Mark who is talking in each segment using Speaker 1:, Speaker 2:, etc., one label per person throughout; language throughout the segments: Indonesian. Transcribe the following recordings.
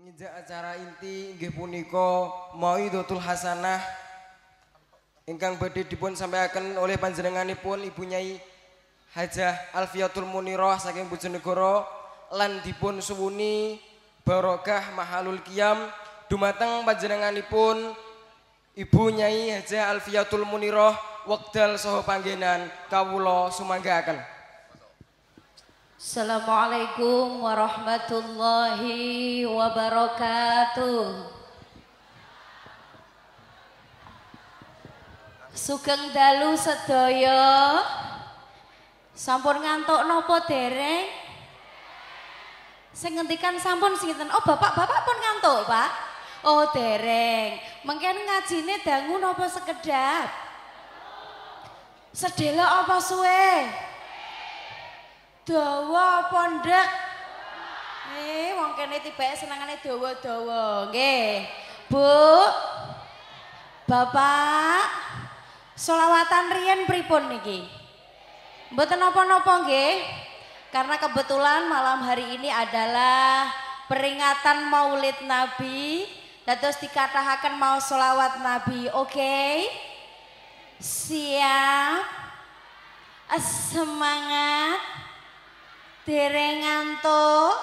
Speaker 1: Ngejak acara inti inggih punika Mauidhatul Hasanah ingkang badhe dipun sampaikan oleh panjenenganipun Ibu Nyai Hajah Alfiatul Munirah saking Bojonegoro lan dipun suwuni barokah mahalul qiyam dumateng panjenenganipun Ibu Nyai Hajah Alfiatul Munirah wekdal saha panggenan kawula sumanggaaken.
Speaker 2: Assalamualaikum warahmatullahi wabarakatuh. Sugeng dalu sedaya. Sampun ngantuk napa dereng? Sing ngendikan sampun sinten? Oh, bapak-bapak pun ngantuk, Pak. Oh, dereng. Mungkin ngajine dangu napa sekedap? Sedela apa suwe? Dawa apa ndak? Eh, wong kene tibake senengane dawa-dawa. Nggih. Bu. Bapak. Solawatan riyen pripun niki? Mboten napa-napa nggih. Karena kebetulan malam hari ini adalah peringatan Maulid Nabi. Terus dikatakan mau solawat Nabi. Oke? Siap? Semangat? Dereng ngantuk.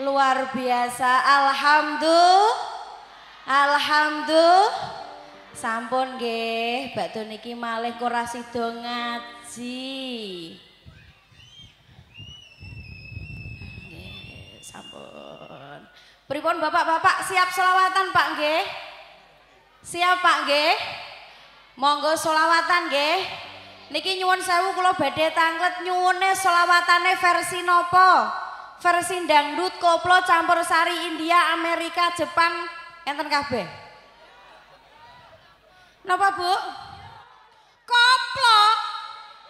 Speaker 2: Luar biasa. Alhamdulillah. Alhamdulillah. Sampun nggih bakdo niki malih ora sida ngaji. Sampun. Pripun bapak-bapak? Siap selawatan Pak nggih? Siap Pak nggih? Monggo selawatan nggih Niki nyuwun sewu kula badhe tanglet nyuwune selawatane versi nopo? Versi dangdut, koplo, campur sari India, Amerika, Jepang, enten kabeh. Napa, Bu? Koplo.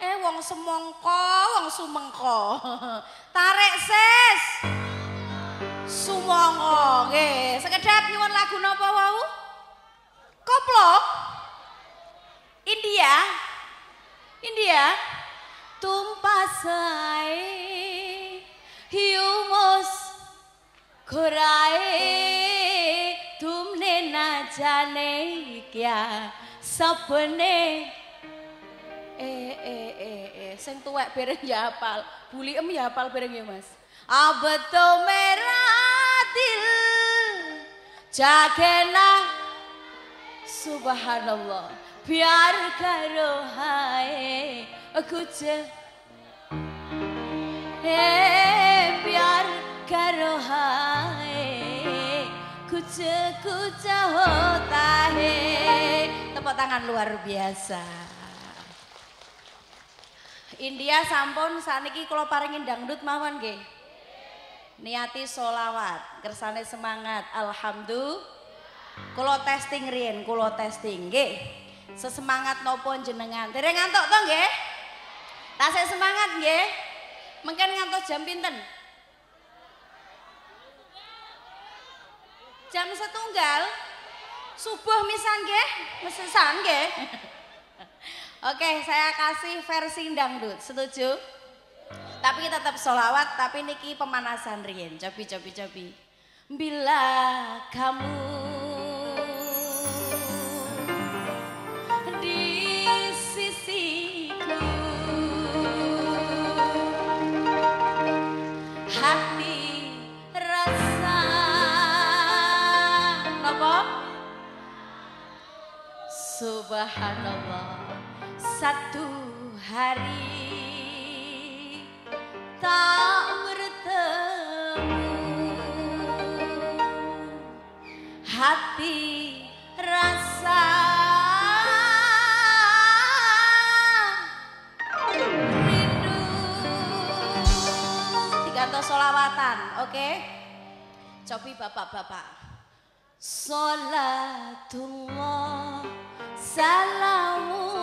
Speaker 2: Eh wong semongko, wong sumengko. Tarik sis. Sumongko, nggih. Sekedap nyuwun lagu napa wau? Koplo. India. India. Tumpah say hiumus korai tumne na jane kya sapne? Eh eh eh eh sing tuwek bareng ya hafal buli em ya hafal bareng ya Mas? Abeto merah dil jagena. Subhanallah प्यार करो हाय कुछ हे प्यार करो हाय कुछ कुछ होता है tepuk tangan luar biasa India sampun saniki kula paringin dangdut mawon nggih niati solawat kersane semangat alhamdulillah kula testing riyen kula testing nggih sesemangat nopo jenengan. Dereng ngantuk to nggih? Tasih semangat nggih? Mungkin ngantuk jam pinten? Jam setunggal? Subuh misan nggih? Mesesan nggih? Oke, saya kasih versi dangdut. Setuju? Tapi tetap solawat, tapi niki pemanasan Rien. Cobi, cobi, cobi. Bila kamu Subhanallah Satu hari Tak bertemu Hati rasa Rindu Tiga solawatan, oke? Okay? Cobi bapak-bapak Salatullah Salamullah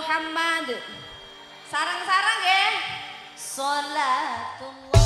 Speaker 2: Muhammad. Sarang-sarang ya. Salatullah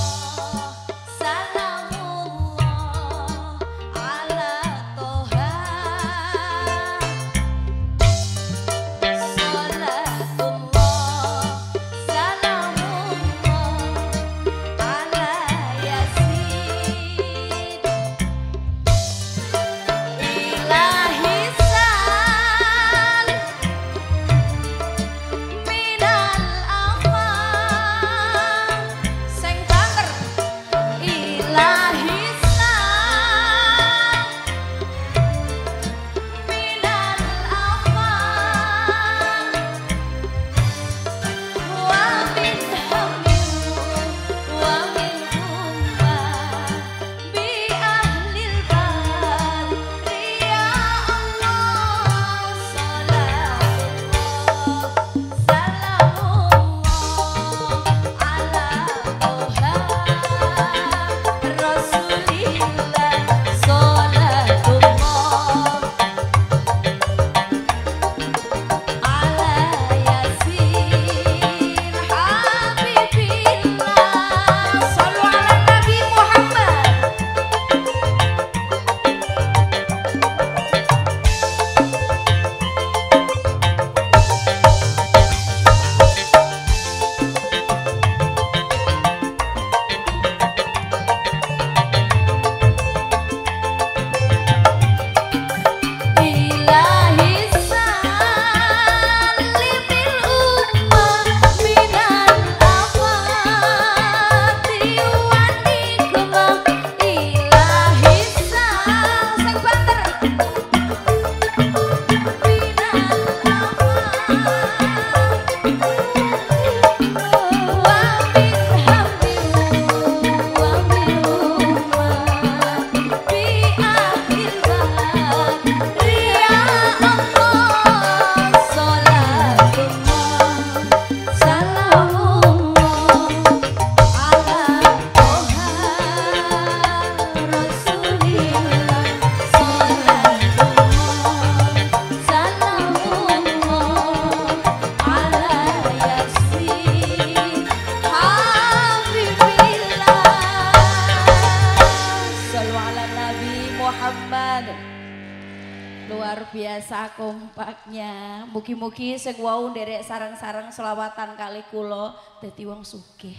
Speaker 2: mugi-mugi sing wau nderek sarang-sarang selawatan kali kula dadi wong sugih.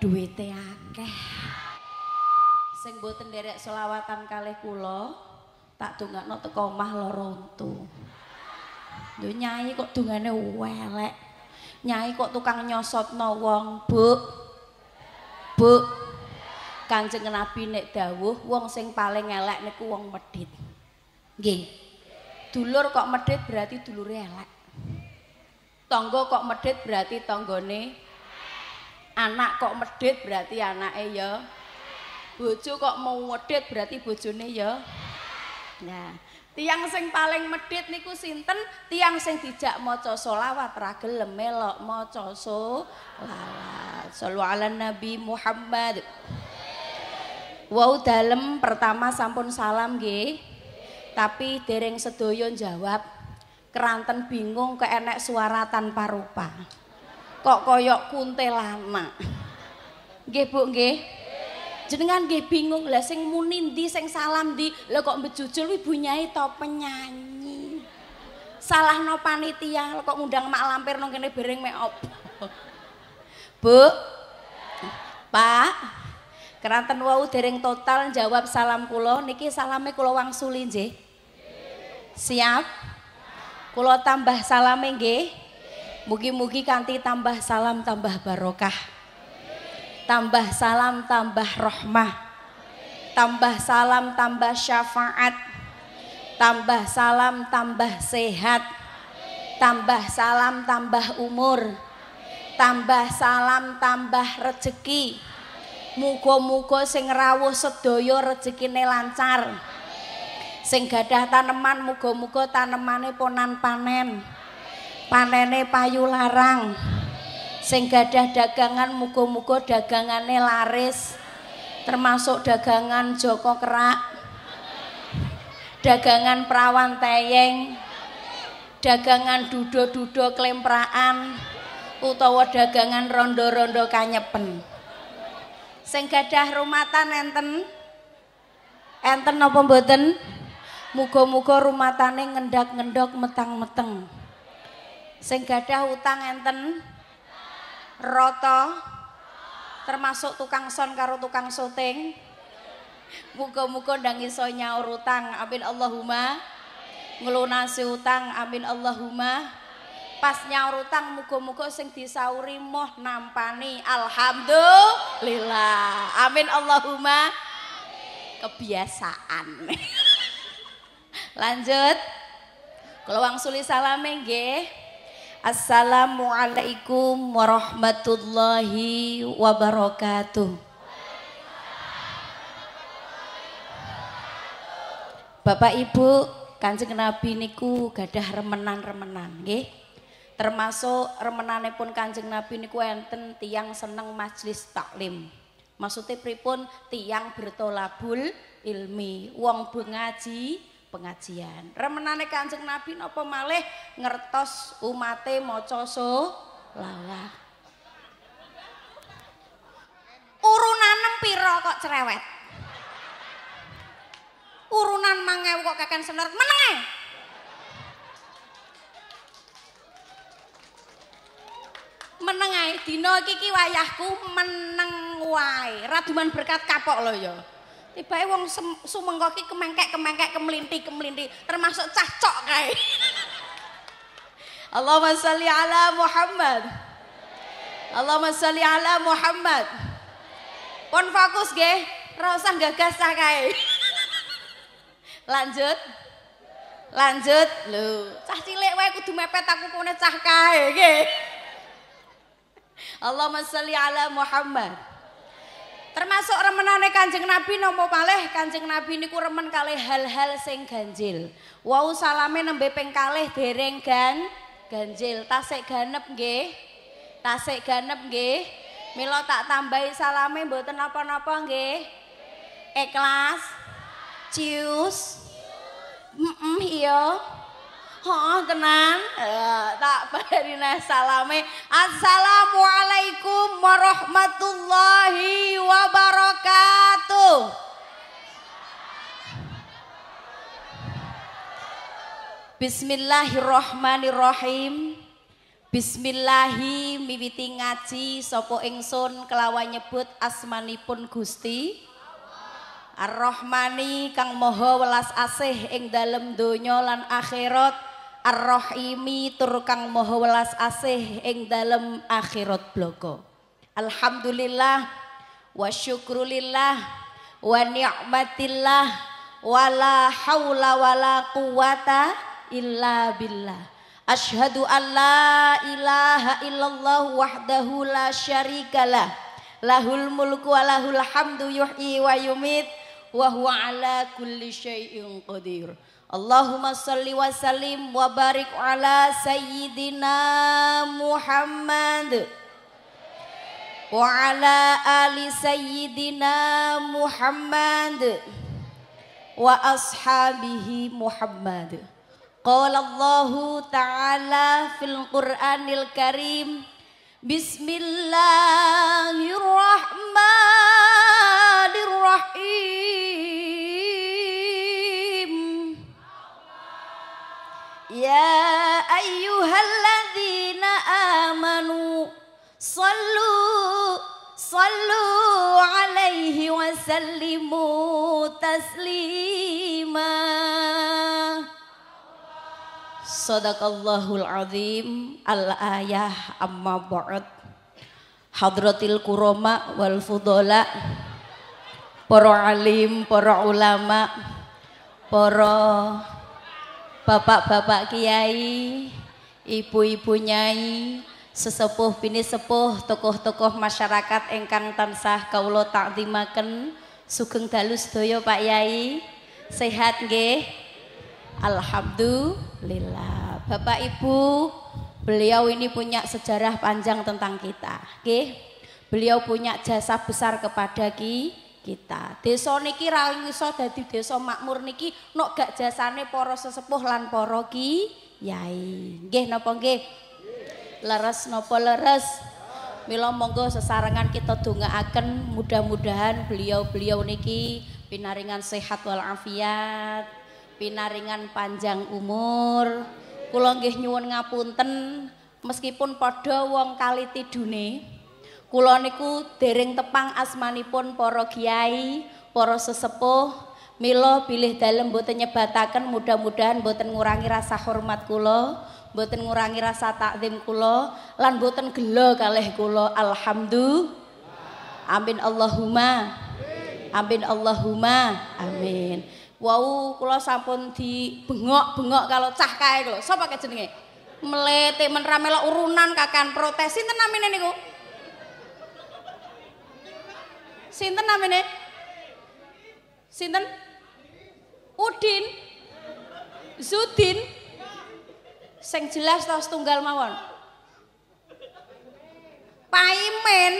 Speaker 2: Duwite akeh. Sing mboten nderek selawatan kali kula tak dongakno teko omah lara untu. Lho nyai kok dungane welek. Nyai kok tukang nyosotno wong bu. Bu. Kanjeng Nabi nek dawuh wong sing paling elek niku wong medhit. Nggih. Dulur kok medhit berarti dulure elek. Tangga kok medhit berarti tanggane anak kok medhit berarti anake ya. Bojo kok mau medhit berarti bojone ya. Nah, tiang sing paling medhit niku sinten? Tiang sing dijak maca selawat ra gelem melok maca selawat. Sallu ala Nabi Muhammad. Wow dalem pertama sampun salam nggih. Tapi dereng sedaya jawab. Keranten bingung keenek suara tanpa rupa. Kok koyok kuntelana. Nggih Bu nggih. Jenengan nggih bingung lah sing muni ndi sing salam ndi. Lah kok mbejujul ibu to penyanyi. Salah no panitia kok ngundang mak lampir nang kene bereng mek op. Bu. Pak. Keranten wau dereng total jawab salam kula niki salame kula wangsuli nggih. Siap? Kula tambah salame nggih. Mugi-mugi kanthi tambah salam tambah barokah. Tambah salam tambah rahmah. Tambah salam tambah syafaat. Tambah salam tambah sehat. Tambah salam tambah umur. Tambah salam tambah rezeki. Muga-muga sing rawuh sedaya rezekine lancar. Sing gadah taneman muga-muga tanemane ponan panen. Panene payu larang. Sing gadah dagangan muga-muga dagangane laris. Termasuk dagangan Joko Kerak. Dagangan perawan teyeng. dagangan dudo-dudo klempraan utawa dagangan rondo-rondo kanyepen sing gadah rumatan enten. Enten napa mboten? Muga-muga rumatane ngendak-ngendok metang-meteng. Sing gadah utang enten. Rata. Termasuk tukang son karo tukang syuting. Muga-muga ndang iso nyaur utang. Amin Allahumma. Ngelunasi utang. Amin Allahumma pas nyaur utang muga-muga sing disauri moh nampani. Alhamdulillah. Amin Allahumma. Kebiasaan. Lanjut. Kalau wangsuli salame nggih. Assalamualaikum warahmatullahi wabarakatuh. Bapak Ibu Kanjeng Nabi niku gadah remenan-remenan nggih. Termasuk remenanipun Kanjeng Nabi niku enten tiang seneng majelis taklim. Maksudnya pripun tiang bertolabul ilmi, wong bengaji pengajian. Remenane Kanjeng Nabi napa malih ngertos umate maca lawah. Urunanem pira kok cerewet? urunan mangewu kok kakek senar meneng meneng ae. Dina iki ki wayahku meneng wae. Raduman berkat kapok lho ya. Tibae wong sumengko ki kemengkek-kemengkek kemlinti-kemlinti termasuk cah cok kae. Allahumma sholli ala Muhammad. Allahumma sholli ala Muhammad. Pon fokus nggih ora usah gagas cah kae. Lanjut. Lanjut. Lho, cah cilik wae kudu mepet aku kene cah kae nggih. Allahumma sholli ala Muhammad. Termasuk remenane Kanjeng Nabi nopo malih Kanjeng Nabi niku remen kalih hal-hal sing ganjil. Wau salame nembe ping kalih dereng gan ganjil. Tasik ganep nggih. Tasik ganep nggih. Mila tak tambahi salame mboten napa-napa nggih. Ikhlas. Cius. Mm iya. Oh, tenan. Eh, tak barina salame. Assalamualaikum warahmatullahi wabarakatuh. Bismillahirrahmanirrahim. Bismillahi miwiti ngaji sapa ingsun kelawan nyebut asmanipun Gusti. Ar-Rahmani kang moho welas asih ing dalem donya lan akhirat Ar-Rahimi tur kang moho welas asih ing dalem akhirat bloko. Alhamdulillah wa syukrulillah wa ni'matillah wala haula wala quwata illa billah. Ashhadu an la ilaha illallah wahdahu la syarikalah lahul mulku wa lahul hamdu yuhyi wa yumit wa huwa ala kulli syai'in qadir. Allahumma salli wa sallim wa barik ala sayyidina Muhammad. Wa ala ali sayyidina Muhammad. Wa ashabihi Muhammad. Qala Allah Ta'ala fil Qur'anil Karim Bismillahirrahmanirrahim يا أيها الذين آمنوا صلوا صلوا عليه وسلموا تسليما. صدق الله العظيم الآية أما بعد. Hadratil kuroma wal fudola Para alim, para ulama Para bapak-bapak kiai Ibu-ibu nyai Sesepuh bini sepuh Tokoh-tokoh masyarakat engkang tansah kaulo takdimaken Sugeng dalu sedaya Pak Yai Sehat nggih Alhamdulillah. Bapak Ibu, beliau ini punya sejarah panjang tentang kita. Oke? Beliau punya jasa besar kepada ki, kita. Desa niki ra iso dadi desa makmur niki nok gak jasane para sesepuh lan para ki yai. Nggih napa nggih? Leres napa leres? Mila monggo sesarengan kita dongaaken mudah-mudahan beliau-beliau niki pinaringan sehat walafiat, pinaringan panjang umur. Kula nggih nyuwun ngapunten meskipun padha wong kali tidune kula niku dereng tepang asmanipun para kiai, para sesepuh Milo pilih dalam boten nyebataken mudah-mudahan boten ngurangi rasa hormat kula, boten ngurangi rasa takdim kula, lan boten gelo kalih kula. Alhamdulillah. Amin Allahumma. Amin Allahumma. Amin. Wow, kula sampun di bengok-bengok kalau cah kae kula. Sapa jenenge? Melete men urunan kakan protes. Sinten niku? Sinten namine? Sinten? Udin? Zudin? Sing jelas tau setunggal mawon? Paimen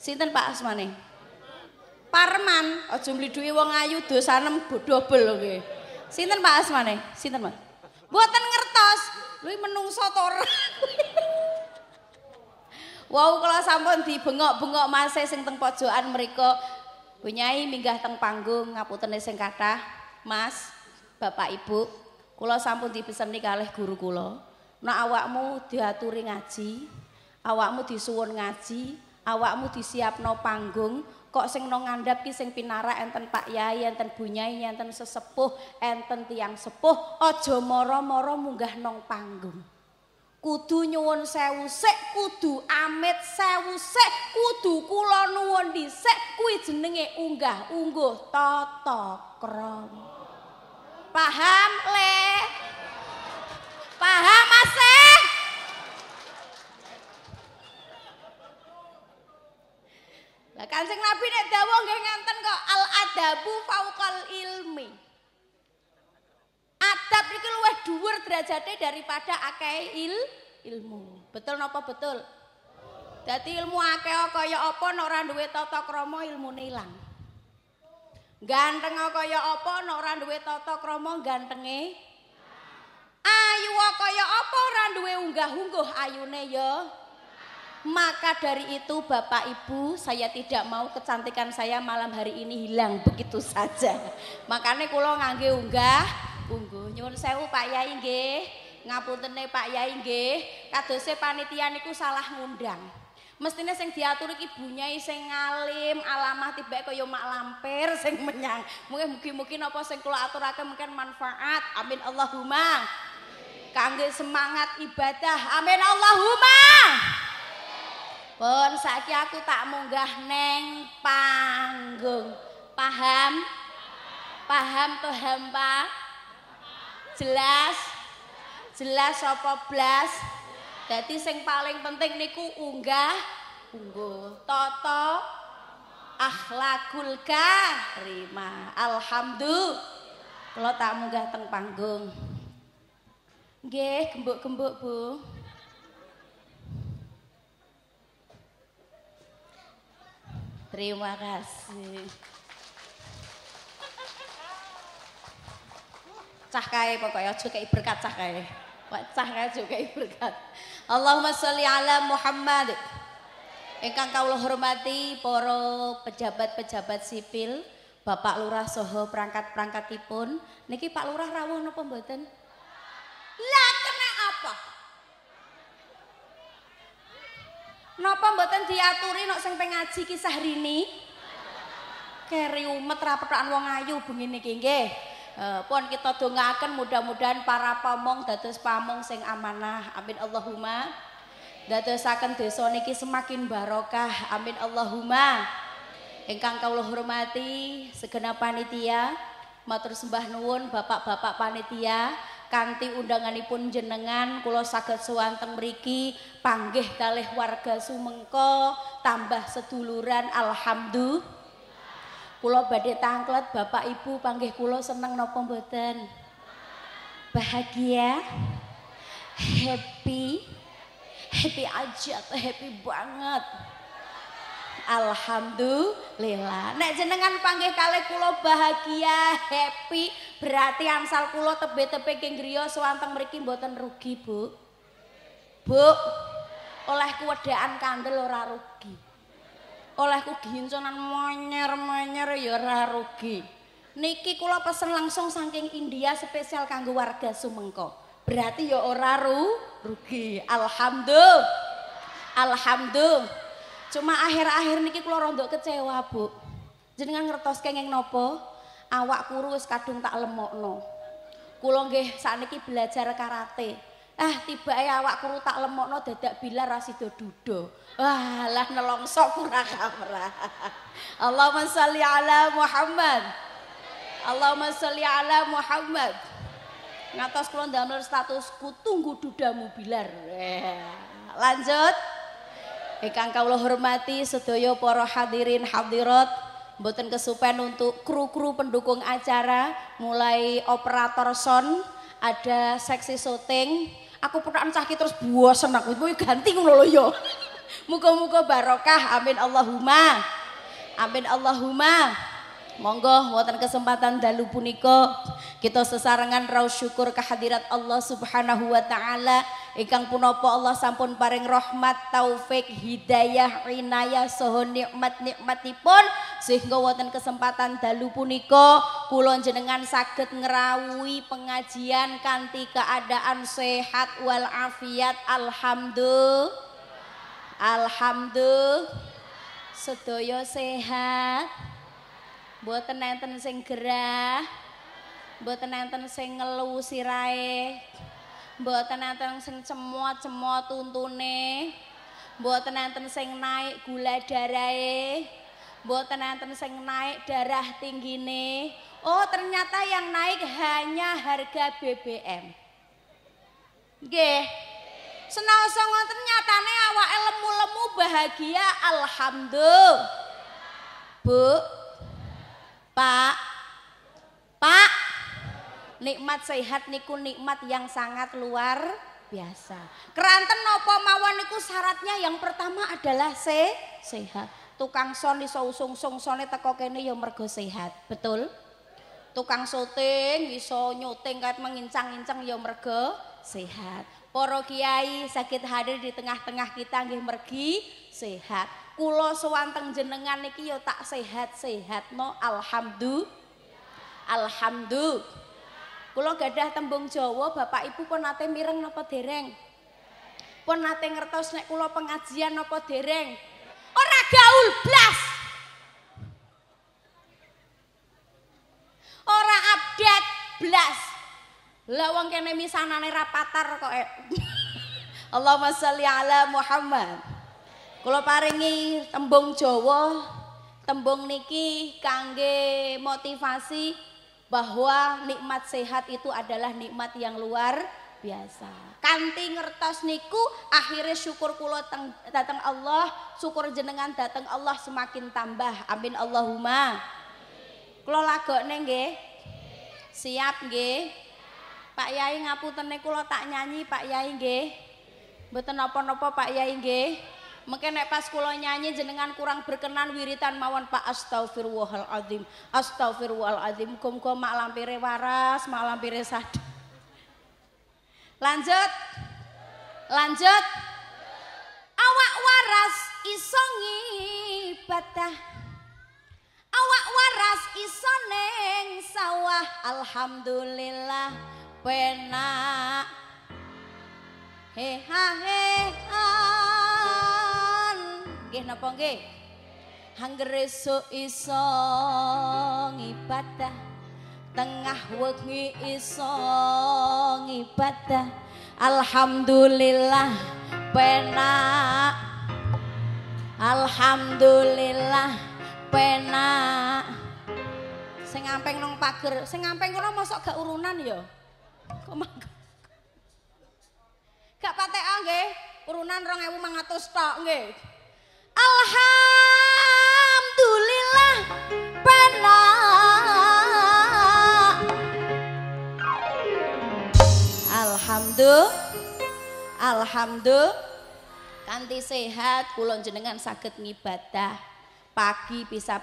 Speaker 2: Sinten Pak Asmane? Parman aja mli duwe wong ayu dosanem lho nggih Sinten Pak Asmane? Sinten Mas Mboten ngertos. Lho menungso to Wow kalau sampun dibengok-bengok masih sing teng pojokan mereka Bunyai minggah teng panggung ngaputene sing kathah, Mas, Bapak Ibu, kula sampun dipeseni kalih guru kula. Nek awakmu diaturi ngaji, awakmu disuwun ngaji, awakmu disiapno panggung, kok sing no ngandhap ki sing pinara enten Pak Yai, enten Bunyai, enten sesepuh, enten tiang sepuh, aja mara-mara munggah nang panggung. Kudu nyuwun sewu sik kudu amit sewu sik kudu kula nuwun dhisik kuwi jenenge unggah ungguh tata krama paham le? Paham masih Lah Kanjeng Nabi nek dawuh nggih ngenten kok al adabu fauqal ilmi adab iki luwih dhuwur derajate daripada akeh il ilmu. Betul napa betul? Dadi ilmu akeh kaya apa nek ora duwe tata krama ilmune ilang. Ganteng kaya apa nek ora duwe tata krama gantenge ayu kaya apa ora duwe unggah-ungguh ayune ya. Maka dari itu Bapak Ibu saya tidak mau kecantikan saya malam hari ini hilang begitu saja. Makanya kula ngangge unggah Ungguh nyuwun sewu Pak Yai nggih. Ngapuntene Pak Yai nggih, kadose panitia niku salah ngundang. Mestine sing diatur iki ibunya sing ngalim, alamah tibake kaya mak lampir sing menyang. Mugi-mugi napa sing kula aturake mungkin manfaat. Amin Allahumma. Kangge semangat ibadah. Amin Allahumma. Pun saiki aku tak munggah neng panggung. Paham? Paham tuh hampa? Jelas. Jelas apa blas? Dadi sing paling penting niku unggah. Ungguh toto. Akhlakul karima alhamdulillah. Kalau tak munggah teng panggung. Nggih gembuk-gembuk Bu. Terima kasih. Cah kae pokoknya aja kei berkat cah kae. Cah kae aja berkat. Allahumma sholli ala Muhammad. Ingkang kawula hormati para pejabat-pejabat sipil, Bapak Lurah soho perangkat-perangkatipun. Niki Pak Lurah rawuh napa mboten? Lah kena apa? Napa mboten diaturi nek sing pengaji kisah rini? Keri umet ra wong ayu bengi niki nggih. Uh, pun kita dongaaken mudah-mudahan para pamong dados pamong sing amanah. Amin Allahumma. Dadosaken desa niki semakin barokah. Amin Allahumma. Ingkang kawula hormati segenap panitia, matur sembah nuwun Bapak-bapak panitia kanthi undanganipun jenengan kula saged sewanteng mriki panggih kalih warga Sumengko tambah seduluran alhamdulillah Kula badhe tangklet Bapak Ibu panggih kula seneng napa mboten? Bahagia? Happy? Happy aja, happy banget. Alhamdulillah. Nek jenengan panggih kalih kula bahagia, happy, berarti ansal kula tebe-tebe king griya sewanteng mriki mboten rugi, Bu. Bu. Oleh kuwedaan kandel ora rugi. Olehku ginconan monyer-monyer ya ora rugi. Niki kula pesen langsung saking India spesial kanggo warga Sumengko. Berarti ya ora ru, rugi. Alhamdulillah. Alhamdulillah. Cuma akhir-akhir niki kula rondo kecewa, Bu. Jenengan ngertos kenging nopo? Awak kuru wis kadung tak lemokno. Kula nggih sakniki belajar karate. Ah, tiba ya awak kuru tak lemokno dadak bilar rasido dudo. Wah, lah nelongso kurang kamera. Allahumma sholli ala Muhammad. Allahumma sholli ala Muhammad. Ngatos kula ndamel statusku tunggu dudamu bilar. Eh, lanjut. Ingkang kawula hormati sedaya para hadirin hadirat, mboten kesupen untuk kru-kru pendukung acara, mulai operator sound, ada seksi syuting. Aku putaan cah terus bosen aku, ganti ngono. Muga-muga barokah. Amin Allahumma. Amin Allahumma. Monggo wonten kesempatan dalu punika kita sesarengan raus syukur kehadirat Allah Subhanahu wa taala ingkang punapa Allah sampun paring rahmat, taufik, hidayah, inayah saha nikmat-nikmatipun sehingga wonten kesempatan dalu punika kula jenengan saged ngrawuhi pengajian kanthi keadaan sehat wal afiat alhamdulillah alhamdulillah sedaya sehat Mboten enten sing gerah. Mboten enten sing ngelu sirahe. Mboten enten sing cemot-cemot tuntune. Mboten enten sing naik gula darahe. Mboten enten sing naik darah tinggine. Oh, ternyata yang naik hanya harga BBM. Nggih. Senaosa ngoten nyatane awake lemu-lemu bahagia alhamdulillah. Bu, Pak, Pak, nikmat sehat niku nikmat yang sangat luar biasa. Keranten nopo mawon niku syaratnya yang pertama adalah se sehat. Tukang son iso usung-usung sone teko kene ya mergo sehat. Betul? Tukang syuting iso nyuting kat mengincang-incang ya mergo sehat. Para kiai sakit hadir di tengah-tengah kita nggih mergi sehat. kula sewanteng jenengan niki ya tak sehat-sehat no alhamdulillah. Alhamdulillah. Kula gadah tembung Jawa Bapak Ibu pun nate mireng napa dereng? Pun nate ngertos nek kula pengajian napa dereng? Ora gaul blas. Ora update blas lah wong kene misanane rapatar kok Allahumma sholli ala Muhammad Kula paringi tembung Jawa, tembung niki kangge motivasi bahwa nikmat sehat itu adalah nikmat yang luar biasa. Kanti ngertos niku akhirnya syukur kula datang Allah, syukur jenengan datang Allah semakin tambah. Amin Allahumma. Kula lagokne nggih. Siap nggih. Pak Yai ngaputene kula tak nyanyi Pak Yai nggih. Mboten napa-napa Pak Yai nggih. Mungkin nek pas kula nyanyi jenengan kurang berkenan wiritan mawon Pak Astagfirullahaladzim. Astagfirullahaladzim. Muga-muga mak lampire waras, mak lampire sadar. Lanjut. Lanjut. Awak waras iso ngibadah. Awak waras iso neng sawah. Alhamdulillah penak. Heha heha nggih napa nggih? Hangger esuk iso ngibadah. Tengah wengi iso ngibadah. Alhamdulillah penak. Alhamdulillah penak. Sing ngampeng nang pager sing ngampeng kono mosok gak urunan ya kok mangga gak patek nggih. Urunan 2500 tok nggih. Alhamdulillah penak Alhamdulillah Alhamdulillah kanthi sehat kula jenengan saged ngibadah. Pagi bisa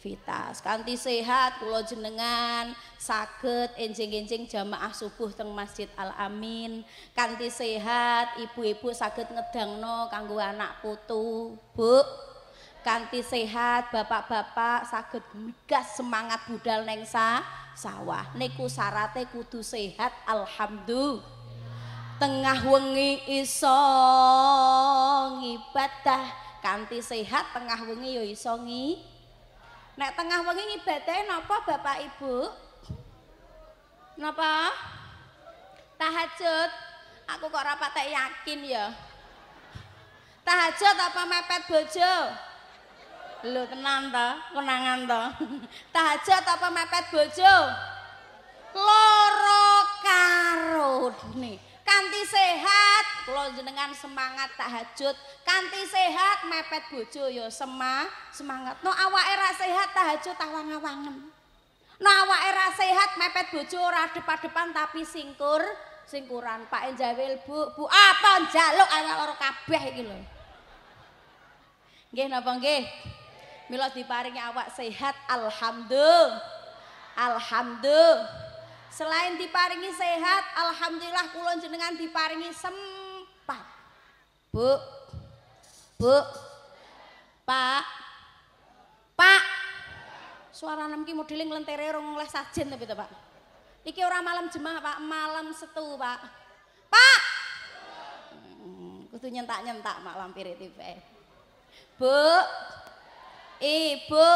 Speaker 2: beraktivitas kanti sehat kula jenengan saged enjing-enjing jamaah subuh teng Masjid Al Amin kanti sehat ibu-ibu saged ngedangno kanggo anak putu Bu. Kanti sehat bapak-bapak saged migas semangat budal neng sa sawah. Niku syarate kudu sehat alhamdulillah. Tengah wengi iso ngibadah. Kanti sehat tengah wengi yo iso ngi nek tengah wengi ngibadah napa bapak ibu napa tahajud aku kok rapat yakin ya tahajud apa mepet bojo Lho tenan to, kenangan to. Tahajud apa mepet bojo? Loro karone. Kanti sehat, kula jenengan semangat tahajud. Kanti sehat mepet bojo ya sema, semangat. No awake ra sehat tahajud awang-awangen. No awake ra sehat mepet bojo ora depan-depan tapi singkur, singkuran. Pak Enjawil, Bu, Bu apa njaluk awak loro kabeh iki lho. Nggih napa nggih? Mila diparingi awak sehat, alhamdulillah. Alhamdulillah. Selain diparingi sehat, alhamdulillah kula jenengan diparingi sempat. Bu. Bu. Pak. Pak. Suara nem ki modele nglentere rong oleh sajen tapi to, Pak. Iki ora malam jemaah, Pak, malam setu, Pak. Pak. Hmm, kudu nyentak-nyentak mak lampir TV. Bu. Ibu.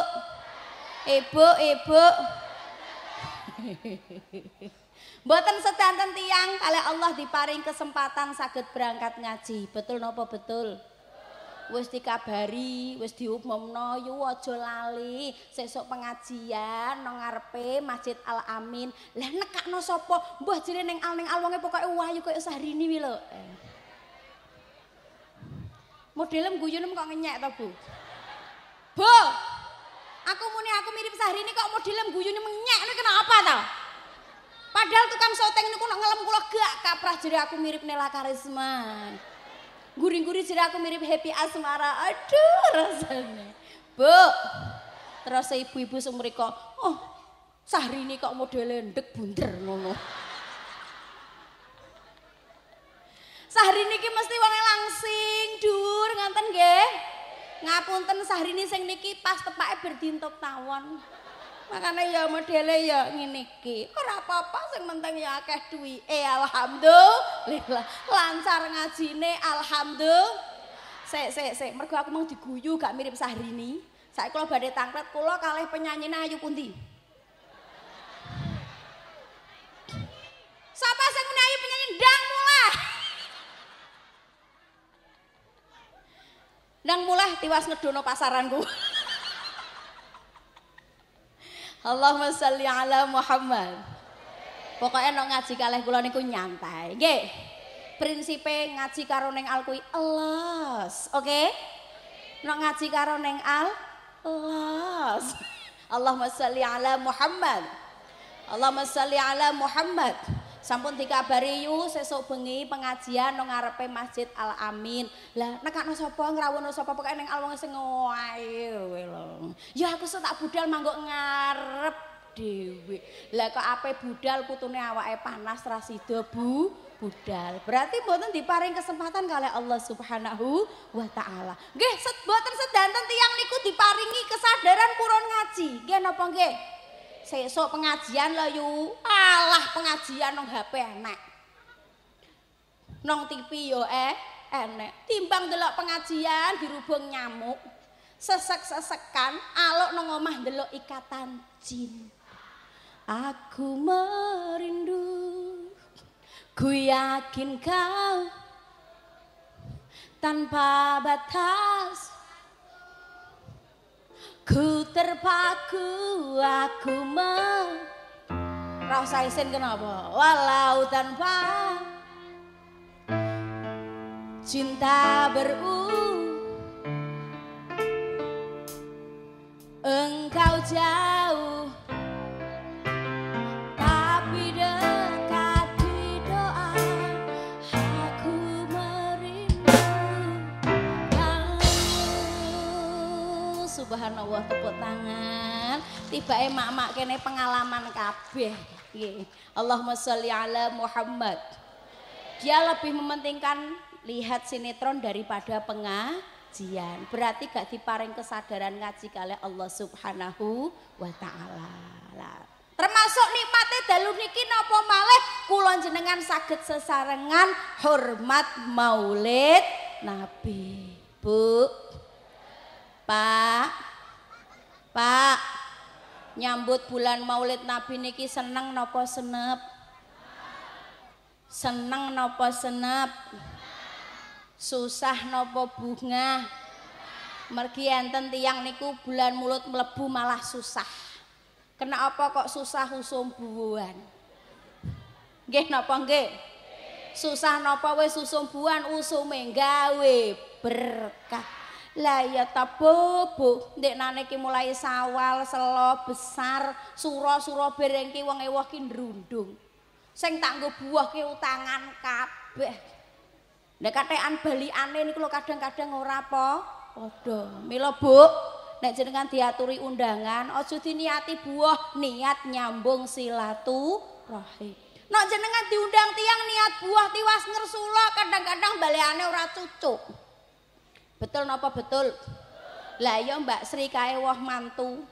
Speaker 2: Ibu, ibu. Mboten sedanten tiang kali Allah diparing kesempatan saged berangkat ngaji. Betul napa betul? Wis dikabari, wis diumumno yu aja lali sesuk pengajian nang ngarepe Masjid Al Amin. Lah nekakno sapa? Mbah jere ning al ning al wonge pokoke wahyu koyo Sahrini wi lho. Eh. Modelem guyunem kok ngenyek to, Bu? Bu. Aku muni aku mirip Sahrini kok modelem guyune menyek ini kenapa tau? Padahal tukang soteng niku nak ngelem kula gak kaprah jadi aku mirip Nela Karisma. Guri-guri jadi aku mirip Happy Asmara. Aduh rasanya. Bu. Terus ibu-ibu semriko, "Oh, Sahrini kok modelnya ndek bunder ngono." Sahrini ki mesti wonge langsing, dur nganten nggih. ngapunten Sahrini sing niki pas tepake berdintop tawon. Makane ya modele ya ngene iki. Ora apa-apa sing penting ya akeh duwike. Alhamdulillah. Lancar ngajine alhamdulillah. Sik sik sik, mergo aku mau diguyu gak mirip Sahrini. Saiki kula badhe tangklet kula kalih penyanyi Ayu Pundi. Sapa sing ayu penyanyi ndang mulai? Nang mulai tiwas ngedono pasaranku. Allahumma salli ala Muhammad. Pokoknya nok ngaji kalih kula niku nyantai. Nggih. Prinsipe ngaji karo ning al kuwi elas. Oke? Okay? Nok ngaji karo ning al elas. Allahumma salli ala Muhammad. Allahumma salli ala Muhammad. Sampun dikabari yu sesuk bengi pengajian nang ngarepe Masjid Al Amin. Lah nekakno sapa ngrawuhno sapa pokoke ning alwong sing wae. Ya aku sok tak budal manggo ngarep dhewe. Lah kok ape budal putune awake panas ra sida Bu budal. Berarti mboten diparing kesempatan kali Allah Subhanahu wa taala. Nggih, set mboten sedanten tiyang niku diparingi kesadaran purun ngaji. Nggih napa nggih? Sesuk pengajian lho yu. Alah pengajian nang HP enek. Nang TV yo eh enek. Timbang delok pengajian dirubung nyamuk. Sesek-sesekan alok nang omah delok ikatan jin. Aku merindu ku yakin kau tanpa batas Ku terpaku aku mau Rasa isin kenapa? Walau tanpa Cinta beru Engkau jauh Allah tepuk tangan. Tiba mak-mak kene pengalaman kabeh. Allahumma sholli ala Muhammad. Dia lebih mementingkan lihat sinetron daripada pengajian. Berarti gak diparing kesadaran ngaji kali Allah Subhanahu wa taala. Termasuk nikmate dalu niki napa malih kula jenengan saged sesarengan hormat Maulid Nabi. Bu. Pak. Pak. Nyambut bulan Maulid Nabi niki seneng napa senep? Seneng napa senep? Susah napa bunga? Mergi enten tiyang niku bulan mulut melebu malah susah. Kenapa kok susah usumbuan? Nggih napa nggih? susah napa wis susumbuan usume gawe berkah lah ya tabobo ndek nane ki mulai sawal selo besar suro bereng ki wong ewah ki ndrundung sing tak nggo buah ki utangan kabeh. Nek katekan baliane niku lho kadang-kadang ora apa? Padha. Mila bu nek jenengan diaturi undangan aja diniati buah niat nyambung silaturahim. Nek jenengan diundang tiang niat buah tiwas ngersula kadang-kadang baleane ora cucuk. Betul napa betul? Lah iya Mbak Sri kae wah mantu.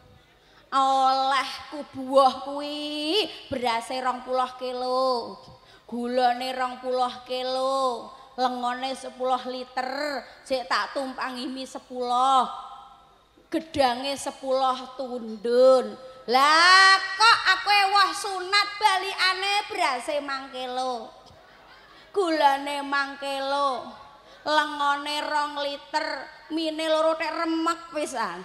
Speaker 2: Oleh ku buah kuwi berase 20 kilo. Gulane 20 kilo. Lengone 10 liter. Sik tak tumpangi mie 10. Gedange 10 tundun. Lah kok aku wah sunat balikane berase mangkelo. Gulane mangkelo. Lengone rong liter, mine loro tek remek pisan.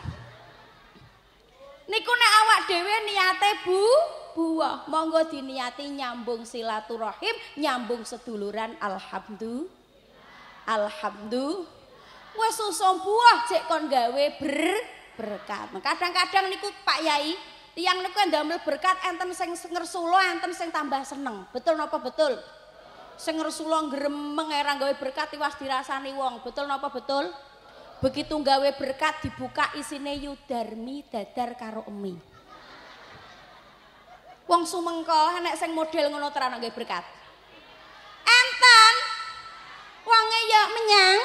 Speaker 2: Niku nek awak dhewe niate Bu, buah, monggo diniati nyambung silaturahim, nyambung seduluran alhamdulillah. Alhamdulillah. Wes susum buah cek kon gawe ber berkat. Kadang-kadang niku Pak Yai, Tiang niku ndamel berkat enten sing ngersula enten sing tambah seneng. Betul napa betul? Sing ngersula gremeng era gawe berkat tiwas dirasani wong. Betul napa betul? Begitu gawe berkat dibuka isine yudarmi dadar karo emi. Wong sumengko nek sing model ngono tenan gawe berkat. Enten wonge ya menyang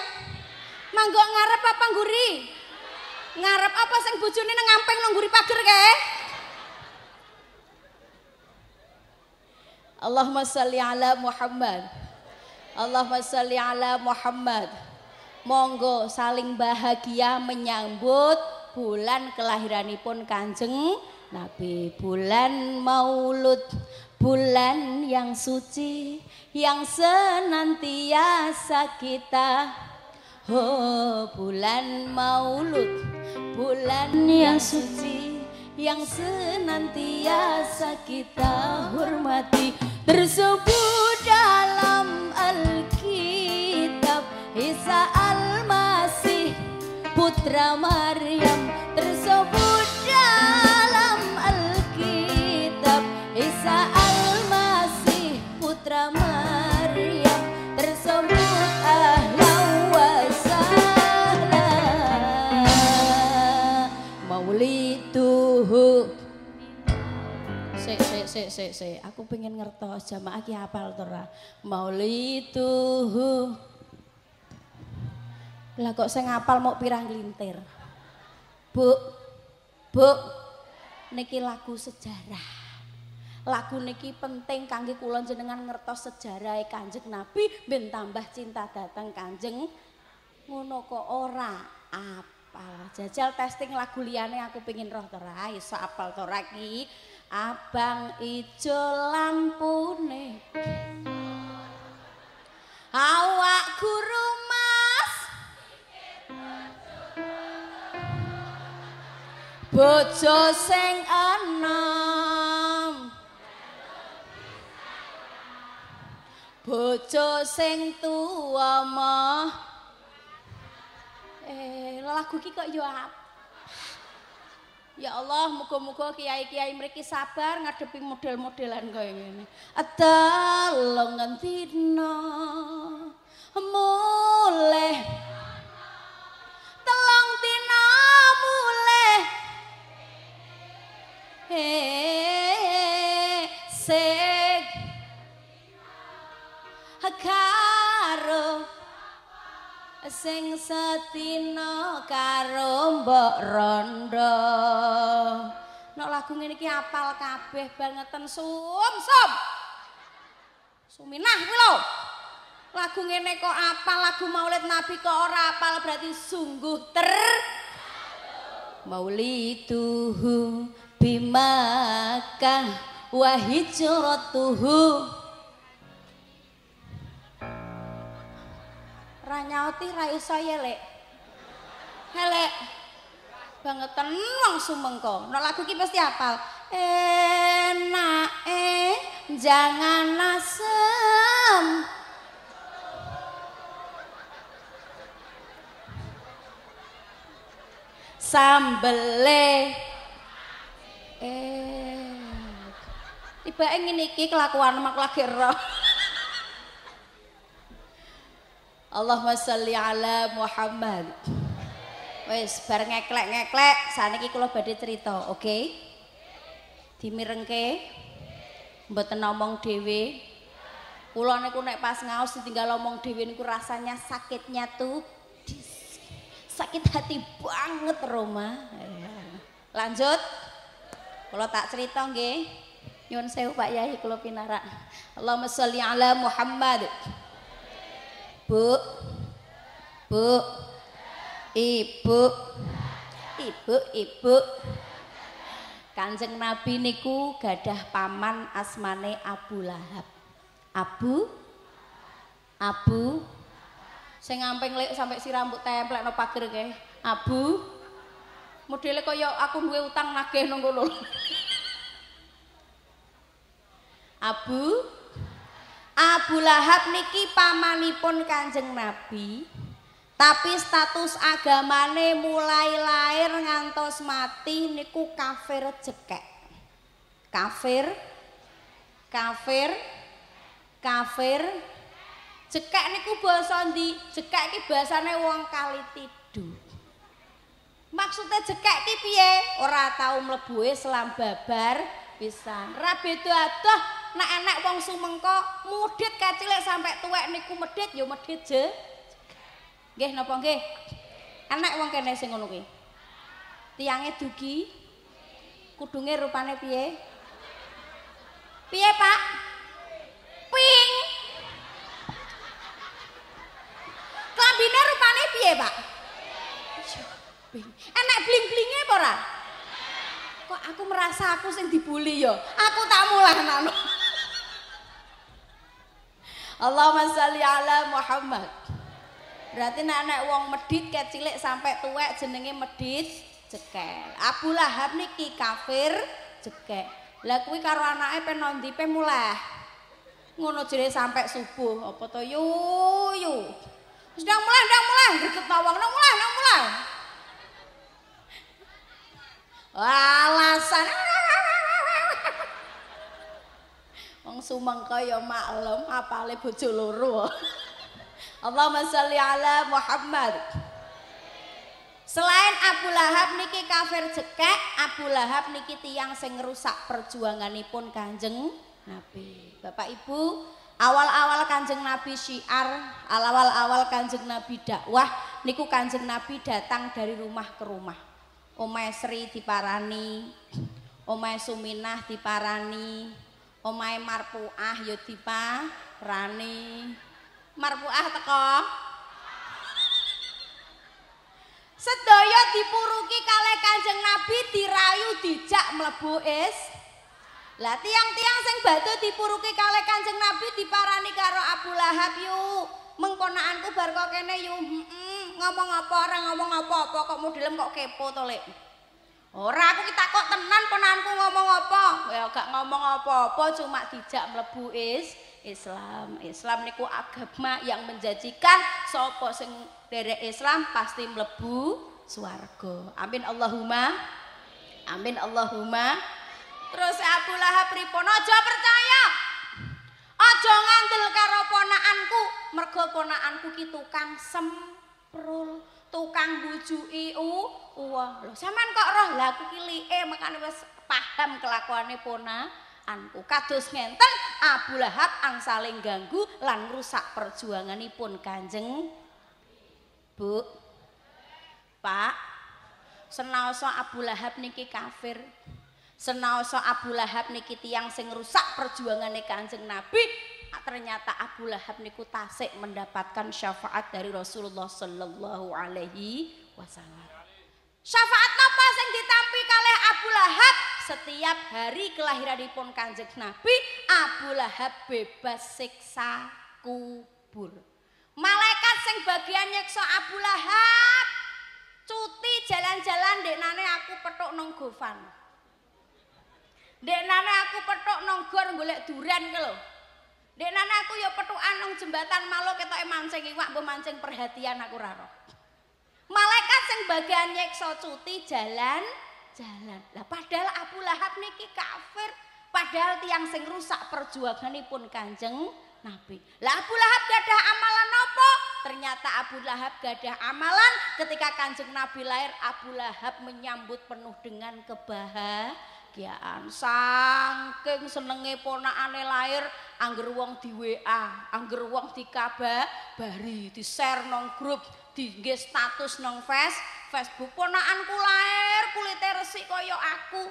Speaker 2: manggo ngarep apa ngguri? Ngarep apa sing bojone nang ngamping nang ngguri pager kae? Allahumma salli ala Muhammad. Allahumma salli ala Muhammad. Monggo saling bahagia menyambut bulan kelahiranipun Kanjeng Nabi. Bulan Maulud, bulan yang suci yang senantiasa kita Oh bulan Maulud, bulan yang suci yang senantiasa kita hormati tersebut dalam Alkitab Isa Al-Masih putra sik sik sik. Aku pengen ngertos jamaah ki hafal to ora lah kok sing ngapal mau pirang glintir Bu Bu niki lagu sejarah. Lagu niki penting kangge kula jenengan ngertos sejarah Kanjeng Nabi ben tambah cinta datang Kanjeng ngono kok ora apal. Jajal testing lagu liyane aku pengen roh to ora iso apal to ki abang ijo lampune. Awak guru mas. Bojo sing enom. Bojo sing tuwa mah. Eh lagu ki kok yo apa Ya Allah, muga-muga kiai-kiai mriki sabar ngadepi model-modelan kaya ngene. Adalong ngendina muleh telung dina muleh. Hey. Sing setino karo mbok rondo. Nek lagu ngene iki apal kabeh bangeten. Sum sum! Suminah kuwi lho. Lagu ngene kok apal lagu maulid nabi kok ora apal berarti sungguh ter. Mauliduhu bimakah wa hijratuhu Ranyauti ra iso ya, Lek. Helek. Bangetan wong sumengko. Nek lagu iki pasti hafal. Enake jangan asem. Sambele eh Tibake ngene iki kelakuan mak lagi roh. Allahumma sholli ala Muhammad. Wis bar ngeklek-ngeklek saniki kula badhe cerita, oke? Okay? Dimirengke. Mboten ngomong dhewe. Kula niku nek pas ngaos ditinggal ngomong dhewe niku rasanya sakitnya tuh sakit hati banget Roma. Lanjut. Kula tak cerita nggih. Nyuwun sewu Pak Yai kula pinarak. Allahumma sholli ala Muhammad. Bu. Bu. Ibu. Ibu, ibu. Kanjeng Nabi niku gadah paman asmane Abu Lahab. Abu Abu sing ngamping lek sampai si rambut templek no pager kae. Abu modele kaya aku duwe utang nagih nang kono. Abu Abu Lahab niki pamanipun Kanjeng Nabi. Tapi status agamane mulai lahir ngantos mati niku kafir jekek. Kafir kafir kafir jekek niku basa ndi? Jekek iki basane wong kali tidur. Maksudnya jekek ki piye? Ora tau mlebu Islam babar pisan. Ra beda adoh nek enek wong sumengko mudhit kacilik sampai tuwek niku medhit ya medhit je. Nggih napa nggih? Enek wong kene sing ngono kuwi. Tiange dugi. Kudunge rupane piye? Piye, Pak? Pink. Klambine rupane piye, Pak? Pink. Enek bling-blinge apa ora? Kok aku merasa aku sing dibuli ya? Aku tak mulah nano. Allahumma sholli ala Muhammad. Berarti nek anak wong medit kayak cilik sampai tuwek jenenge medit jekel. Abu Lahab niki kafir jekek. Lah kuwi karo anake pen nondipe mulai. Ngono jere sampai subuh apa to yu yu. Wis ndang mulai ndang mulai greget wong ndang mulai ndang mulai. Alasan Wong sumengko ya maklum apale bojo loro. Allahumma sholli ala Muhammad. Selain Abu Lahab niki kafir jekek, Abu Lahab niki tiang sing ngerusak perjuanganipun Kanjeng Nabi. Bapak Ibu, awal-awal Kanjeng Nabi syiar, awal-awal Kanjeng Nabi dakwah niku Kanjeng Nabi datang dari rumah ke rumah. Omae Sri diparani, Omae Suminah diparani, Omae Marpuah ya diparani. Marpuah teko. Sedaya dipuruki kalih Kanjeng Nabi dirayu dijak mlebu is. Lah tiang-tiang sing batu dipuruki kalih Kanjeng Nabi diparani karo Abu Lahab yuk. Mengkonaanku bar kok kene. Mm ngomong apa ora ngomong apa-apa kok modelem kok kepo to Lek. Ora aku ki takok tenan ponanku ngomong apa? Ya gak ngomong apa-apa cuma dijak mlebu is. Islam. Islam niku agama yang menjanjikan sapa sing derek Islam pasti mlebu swarga. Amin Allahumma. Amin Allahumma. Terus Abu Lahab pripun? Aja percaya. Aja ngandel karo ponakanku, mergo ponakanku ki tukang semprul, tukang bujuki u uwah. Lho sampean kok roh lah aku ki like makane wis paham kelakuane ponakanku. Kados ngenten Abu Lahab ang saling ganggu lan rusak perjuanganipun Kanjeng Bu. Pak, senaosa Abu Lahab niki kafir. Senaosa Abu Lahab niki tiang sing rusak perjuangane Kanjeng Nabi, ternyata Abu Lahab niku tasik mendapatkan syafaat dari Rasulullah sallallahu alaihi wasallam. Syafaat apa sing ditampi kalih Abu Lahab? Setiap hari kelahiranipun Kanjeng Nabi, Abu Lahab bebas siksa kubur. Malaikat sing bagian nyeksa Abu Lahab cuti jalan-jalan dek nane aku petuk nong Gofan. Dek nane aku petuk nong gor golek duren ke lho. Dek nane aku ya petukan nong jembatan malo ketoke mancing iwak mbok mancing perhatian aku raro. Malaikat sing bagian nyeksa cuti jalan jalan. Lah padahal Abu Lahab niki kafir, padahal tiang sing rusak perjuanganipun Kanjeng Nabi. Lah Abu Lahab gadah amalan apa? Ternyata Abu Lahab gadah amalan ketika Kanjeng Nabi lahir Abu Lahab menyambut penuh dengan kebahagiaan. Saking senenge ponakane lahir angger wong di WA, angger wong dikabari, di-share nang grup di status nang face, Facebook ponakanku lahir kulite resik kaya aku.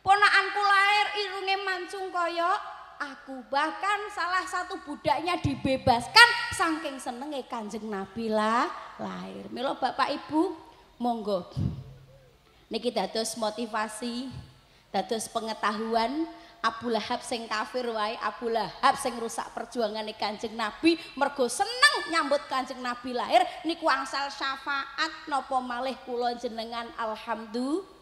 Speaker 2: Ponakanku lahir irunge mancung kaya aku. Bahkan salah satu budaknya dibebaskan saking senenge Kanjeng Nabi lah lahir. Milo Bapak Ibu, monggo. Niki dados motivasi, dados pengetahuan Abu Lahab sing kafir wae, Abu Lahab sing rusak perjuangane Kanjeng Nabi, mergo seneng nyambut Kanjeng Nabi lahir niku angsal syafaat napa malih kula jenengan alhamdulillah.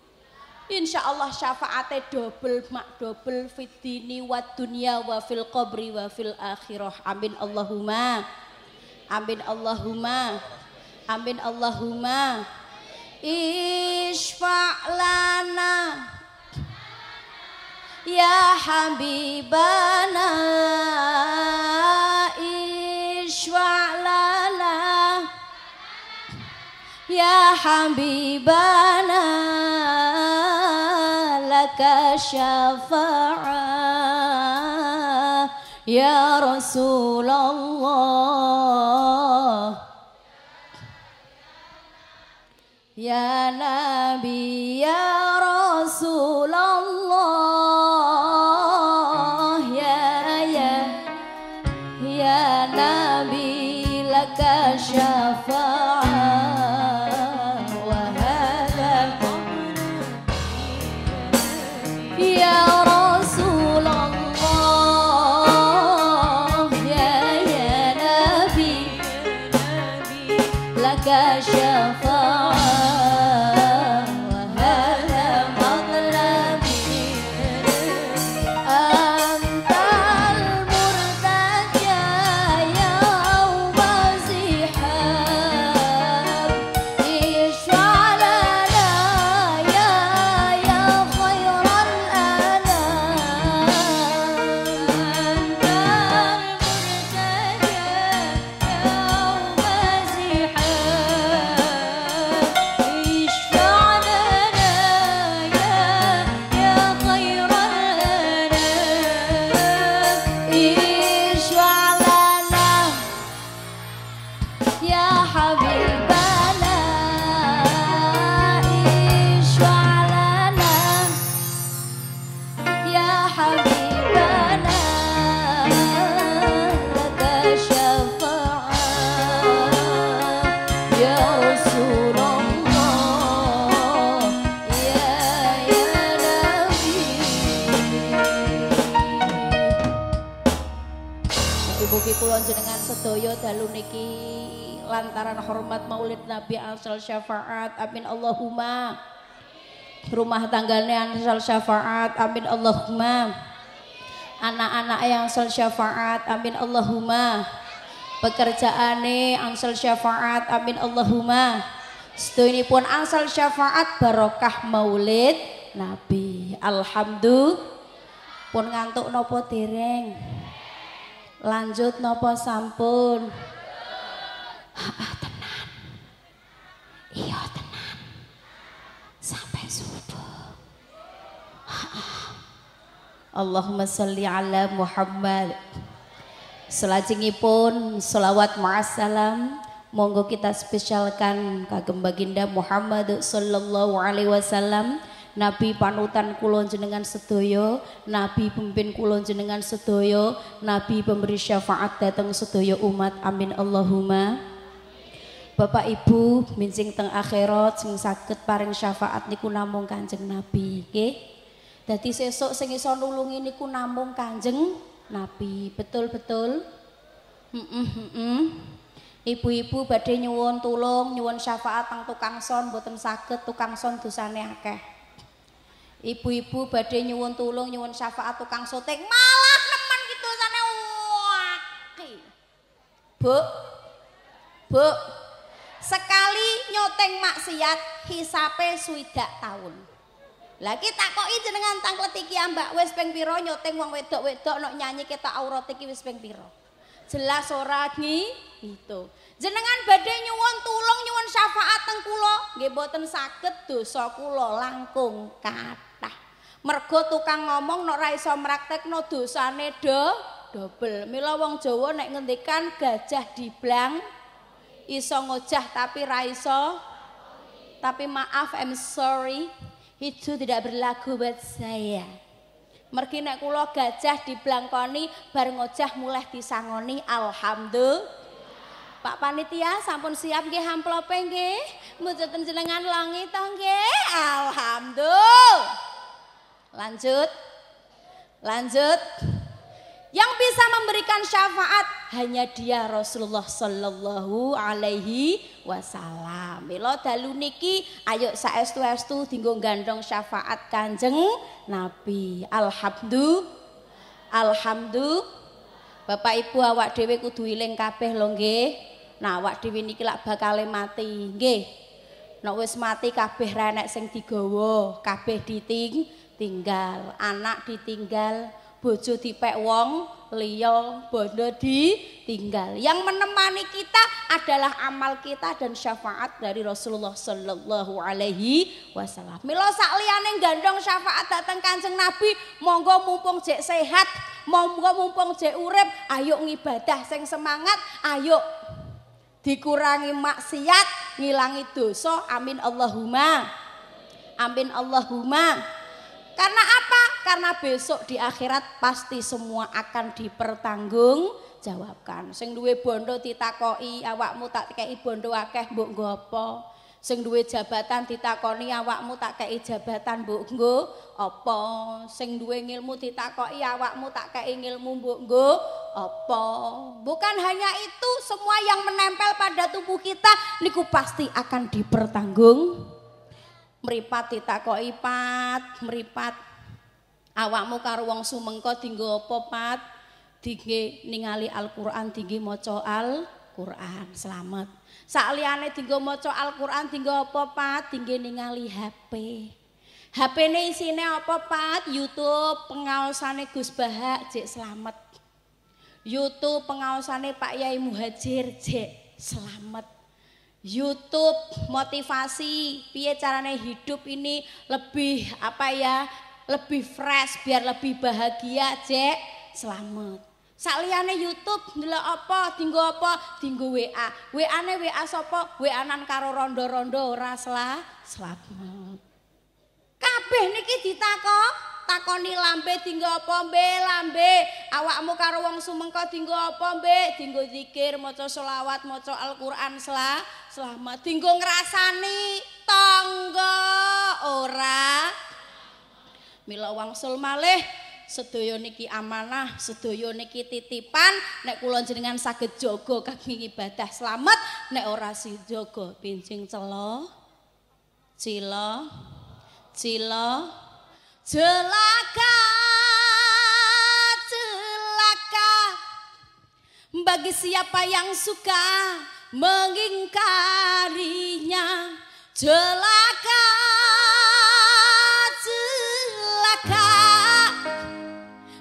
Speaker 2: Insya Allah syafaatnya double mak double fit dini wa dunia wa fil qabri wa fil akhirah. Amin Allahumma. Amin Allahumma. Amin Allahumma. Lana Ya Habibana Ishwa' lana Ya Habibana Laka syafa'a Ya Rasulullah Ya Nabi Ya Rasulullah dalu niki lantaran hormat Maulid Nabi asal syafaat. Amin Allahumma. Rumah tangganya asal syafaat. Amin Allahumma. Anak-anak yang asal syafaat. Amin Allahumma. Pekerjaane angsal syafaat. Amin Allahumma. pun angsal syafaat barokah Maulid Nabi. Alhamdulillah. Pun ngantuk nopo dereng. Lanjut nopo sampun. Ah, tenan. Iya tenan. Sampai subuh. Ah, Allahumma salli ala Muhammad Selajengipun selawat ma'assalam Monggo kita spesialkan kagem baginda Muhammad sallallahu alaihi wasallam Nabi panutan kulon jenengan sedoyo, Nabi pemimpin kulon jenengan sedoyo, Nabi pemberi syafaat datang sedoyo umat. Amin Allahumma. Bapak Ibu mincing teng akhirat sing sakit paring syafaat niku namung Kanjeng Nabi, nggih. Dadi sesuk sing iso nulungi niku namung Kanjeng Nabi. Betul-betul? Ibu-ibu badhe nyuwun tulung, nyuwun syafaat teng tukang son mboten saged tukang son dosane akeh. Ibu-ibu badhe nyuwun tulung nyuwun syafaat tukang soting malah nemen gitu sana waki. Bu. Bu. Sekali nyoteng maksiat hisape swidak tahun. Lah kita kok jenengan tangklet iki Mbak wis ping pira nyoteng wong wedok-wedok nok nyanyi kita aurat iki ping pira? Jelas ora itu. Jenengan badhe nyuwun tulung nyuwun syafaat teng kula nggih boten saged dosa langkung kat. Mergo tukang ngomong nek ora iso mraktekno dosane do dobel. Mila wong Jawa nek ngendikan gajah diblang iso ngojah tapi ra iso tapi maaf I'm sorry itu tidak berlaku buat saya. Mergi nek kula gajah diblangkoni bar ngojah mulai disangoni alhamdulillah. Pak panitia sampun siap nggih amplope nggih? Mboten jenengan langit to nggih? Alhamdulillah. Lanjut. Lanjut. Yang bisa memberikan syafaat hanya dia Rasulullah sallallahu alaihi wasallam. Mila dalu niki ayo saestu-estu dinggo gandong syafaat Kanjeng Nabi. Alhamdulillah. Alhamdulillah. Bapak Ibu awak dhewe kudu iling kabeh lho nggih. Nah awak dhewe niki lak bakal mati nggih. Nek wis mati kabeh renek sing digawa, kabeh diting tinggal, anak ditinggal, bojo dipek wong liya, bondo ditinggal. Yang menemani kita adalah amal kita dan syafaat dari Rasulullah sallallahu alaihi wasallam. Mila sak liyane gandong syafaat datang Kanjeng Nabi, monggo mumpung jek sehat, monggo mumpung jek urip, ayo ngibadah sing semangat, ayo dikurangi maksiat, ngilangi dosa. Amin Allahumma. Amin Allahumma. Karena apa? Karena besok di akhirat pasti semua akan dipertanggung jawabkan. Sing duwe bondo ditakoki awakmu tak kei bondo akeh mbok nggo apa? Sing duwe jabatan ditakoni awakmu tak kei jabatan mbok nggo apa? Sing duwe ilmu ditakoki awakmu tak kei ilmu mbok nggo apa? Bukan hanya itu, semua yang menempel pada tubuh kita niku pasti akan dipertanggung mripat ditakoki pat mripat. Awakmu karo wong sumengko dinggo apa pat? Dingge ningali Al-Qur'an dingge maca Al-Qur'an. Selamat. Sakliyane dinggo maca Al-Qur'an dinggo apa pat? Ningali HP HP ini isinya apa pat? YouTube pengaosane Gus Bahak jek selamat. YouTube pengaosane Pak Yai Muhajir jek selamat YouTube motivasi piye carane hidup ini lebih apa ya lebih fresh biar lebih bahagia cek selamat Sakliyane YouTube ndelok apa, dinggo apa, dinggo WA. WA-ne WA sapa? WA-nan karo rondo-rondo ora selamat. Kabeh niki ditakok takoni lambe dinggo apa mbe? Lambe. Awakmu karo wong sumengko dinggo apa mbe? Dinggo zikir maca selawat maca Al-Qur'an. Sela selamat. Dinggo ngrasani tangga ora. Mila wangsul malih sedaya niki amanah sedaya niki titipan. Nek kula jenengan saged jaga kangge ibadah selamat. Nek ora si jaga pincing celo cilo cilo Celaka, celaka bagi siapa yang suka mengingkarinya. Celaka, celaka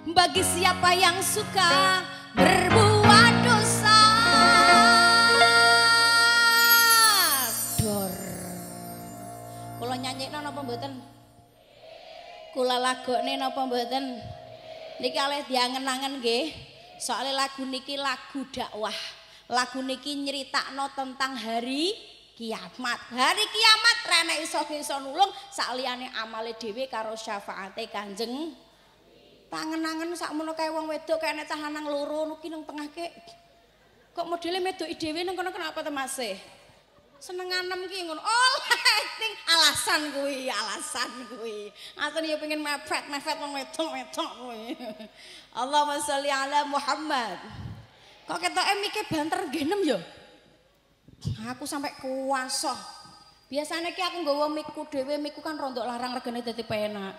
Speaker 2: bagi siapa yang suka berbuat dosa. Dor. Kalau nyanyi napa mboten? Kula lagokne napa mboten Niki oleh diangen-angen nggih. Soale lagu niki lagu dakwah. Lagu niki nyeritakno tentang hari kiamat. Hari kiamat rene iso iso nulung sakliyane amale dhewe karo syafaate Kanjeng tangen-angen sakmono kae wong wedok kene cah lanang loro nuki nang tengah ke. Kok modele medoki dhewe nang kono kenapa to Mas? Seneng anem ki ngono. Lighting alasan kuwi, alasan kuwi. Asane yo pengen mepet, mepet wong wedok-wedok kuwi. Allahumma sholli ala Muhammad. Kok ketoke mike banter genem yo? Aku sampai kuasa. Biasanya ki aku nggawa miku dhewe, miku kan rondok larang regane dadi penak.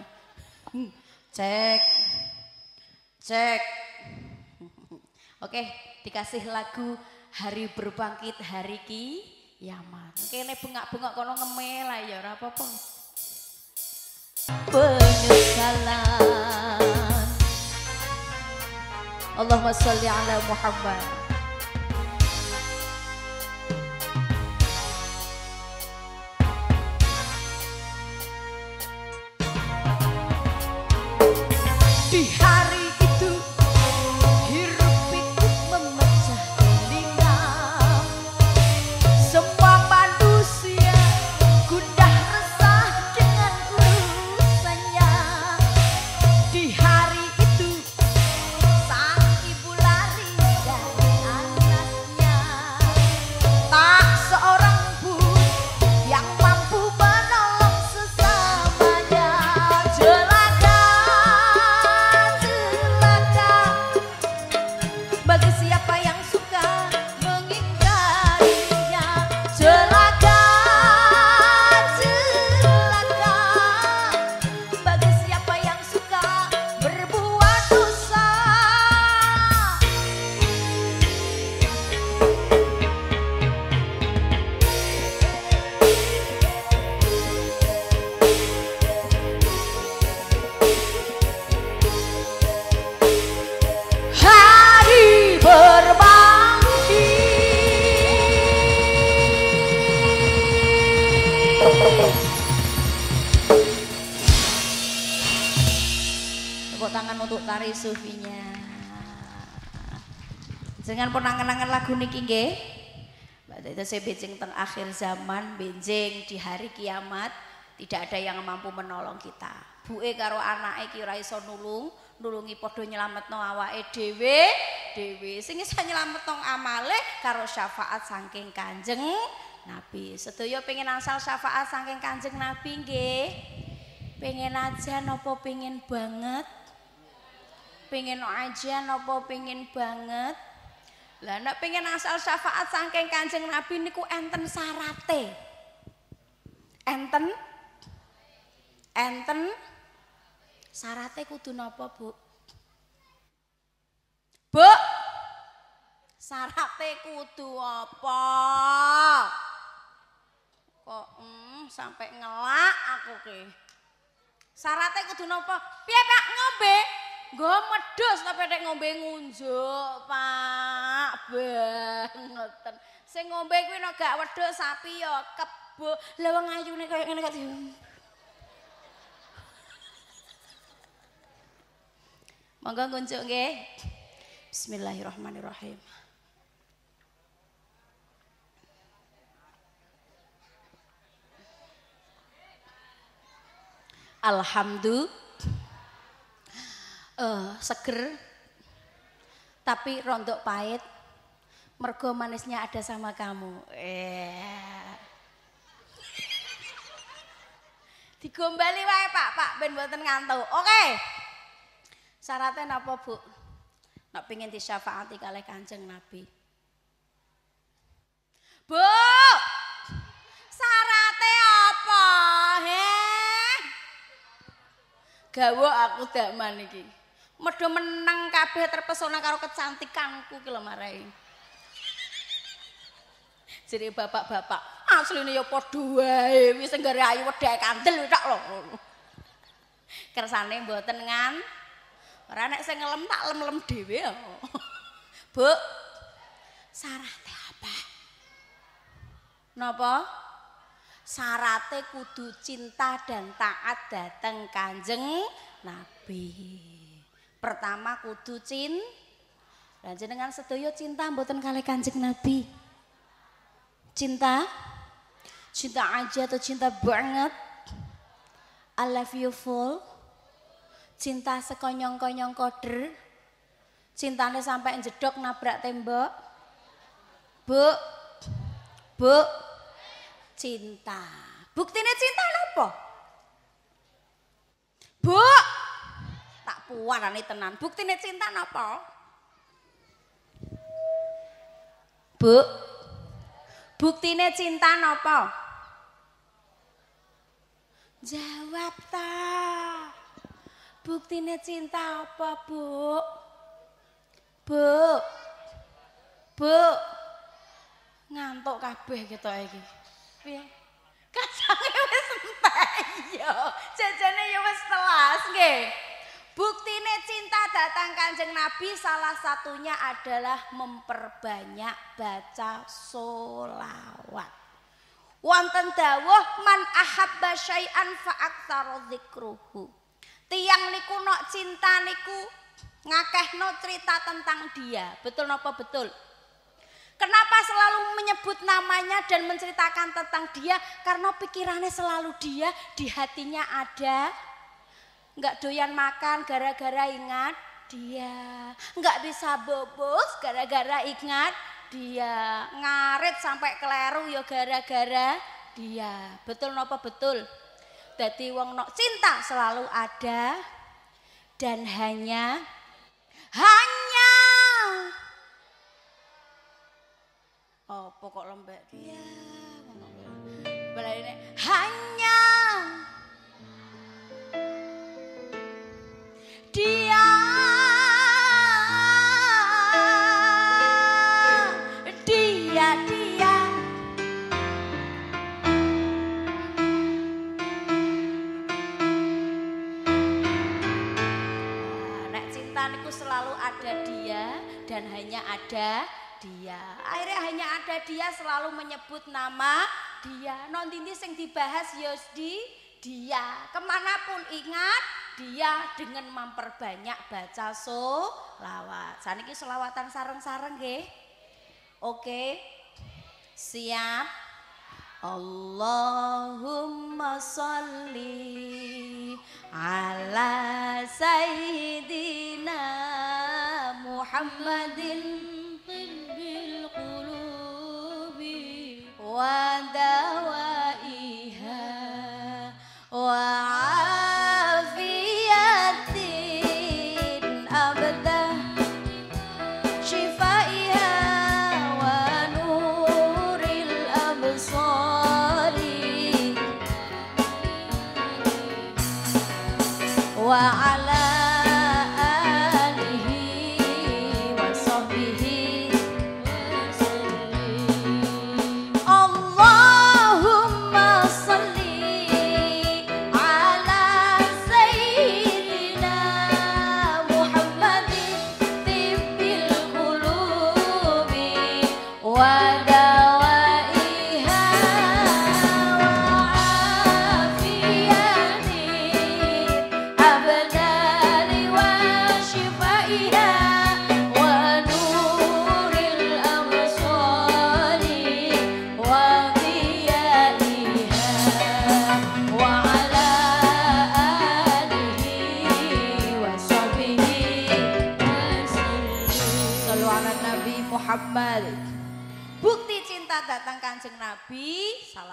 Speaker 2: Cek. Cek. Oke, dikasih lagu Hari Berbangkit Hari Kiamat. Oke, ini bengak-bengak kono ngemel lah ya, ora apa-apa. Penyesalan. Allahumma sholli ala Muhammad. Nggih. Mbak saya benjing teng akhir zaman, benjing di hari kiamat tidak ada yang mampu menolong kita. Buke karo anake ki ora iso nulung, nulungi padha nyelametno awake dhewe, dhewe sing iso nyelametno amale karo syafaat saking Kanjeng Nabi. Sedaya pengen asal syafaat saking Kanjeng Nabi nggih. Pengen aja napa pengen banget? Pengen aja napa pengen banget? Lah nek pengen asal syafaat saking Kanjeng Nabi niku enten syarate. Enten enten syarate kudu napa, Bu? Bu. Syarate kudu apa? Kok mm, sampai ngelak aku ki. Syarate kudu napa? Piye Pak ngombe? Nggo medhus tapi nek ngombe ngunjuk, Pak. Banget. Sing ngombe kuwi nek gak wedhus sapi ya kebo. Lah wong ayune kaya ngene kok. Monggo ngunjuk nggih. Bismillahirrahmanirrahim. Alhamdulillah uh, seger tapi rontok pahit. Mergo manisnya ada sama kamu. Eh. Digombali wae pak. Pak ben buatan ngantuk. Oke. Okay. syaratnya apa bu? Nak pengen disyafaati kalih kanjeng nabi. Bu! Syaratnya apa he? Gawa aku dakman iki Medho menang kabeh terpesona karo kecantikanku ki lho marai. Jere bapak-bapak, asline ya padha wae, wis enggare ayu wedhek kandel tok lho. Kersane mboten ngan. Ora nek sing ngelem tak lem-lem dhewe ya. Bu. Sarate apa? Napa? Sarate kudu cinta dan taat dateng Kanjeng Nabi. Pertama kudu cin. Dan jenengan sedaya cinta mboten kalih Kanjeng Nabi. Cinta? Cinta aja atau cinta banget? I love you full. Cinta sekonyong-konyong koder. Cintanya sampai jedok nabrak tembok. Bu, bu, cinta. Buktinya cinta apa? Bu, puan tenan. Buktinya cinta apa? Bu, buktinya cinta apa? Jawab ta. Buktine cinta apa, Bu? Bu. Bu. Ngantuk kabeh gitu iki. Piye? Kacange wis entek ya. Jajane ya wis telas nggih. Buktine cinta datang Kanjeng Nabi salah satunya adalah memperbanyak baca solawat. wonten dawuh man ahabba syai'an fa aktsara dzikruhu. Tiang niku nok cinta niku ngakehno cerita tentang dia. Betul napa betul? Kenapa selalu menyebut namanya dan menceritakan tentang dia? Karena pikirannya selalu dia, di hatinya ada. Enggak doyan makan gara-gara ingat dia. Enggak bisa bobos gara-gara ingat dia. Ngarit sampai keleru ya gara-gara dia. Betul nopo betul? Jadi wong nok cinta selalu ada dan hanya hanya. Oh pokok lembek? Dia hanya dia dan hanya ada dia. Akhirnya hanya ada dia selalu menyebut nama dia. Non sing dibahas ya di dia. Ke mana pun ingat dia dengan memperbanyak baca solawat. Saniki solawatan sarang-sarang, ghe. Oke. Siap. Allahumma salli ala sayyidina Muhammadin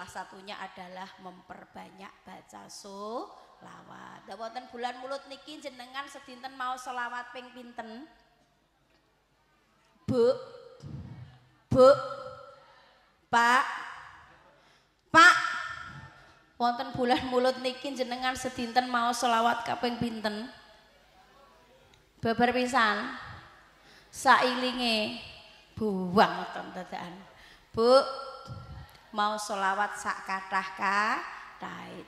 Speaker 2: satunya adalah memperbanyak baca solawat. Da wonten bulan mulut niki jenengan sedinten mau solawat ping pinten? Bu, bu, pak, pak. Wonten bulan mulut niki jenengan sedinten mau solawat kaping pinten? Babar pisan. Sailinge buang tenan Bu, mau solawat sak kathah kathah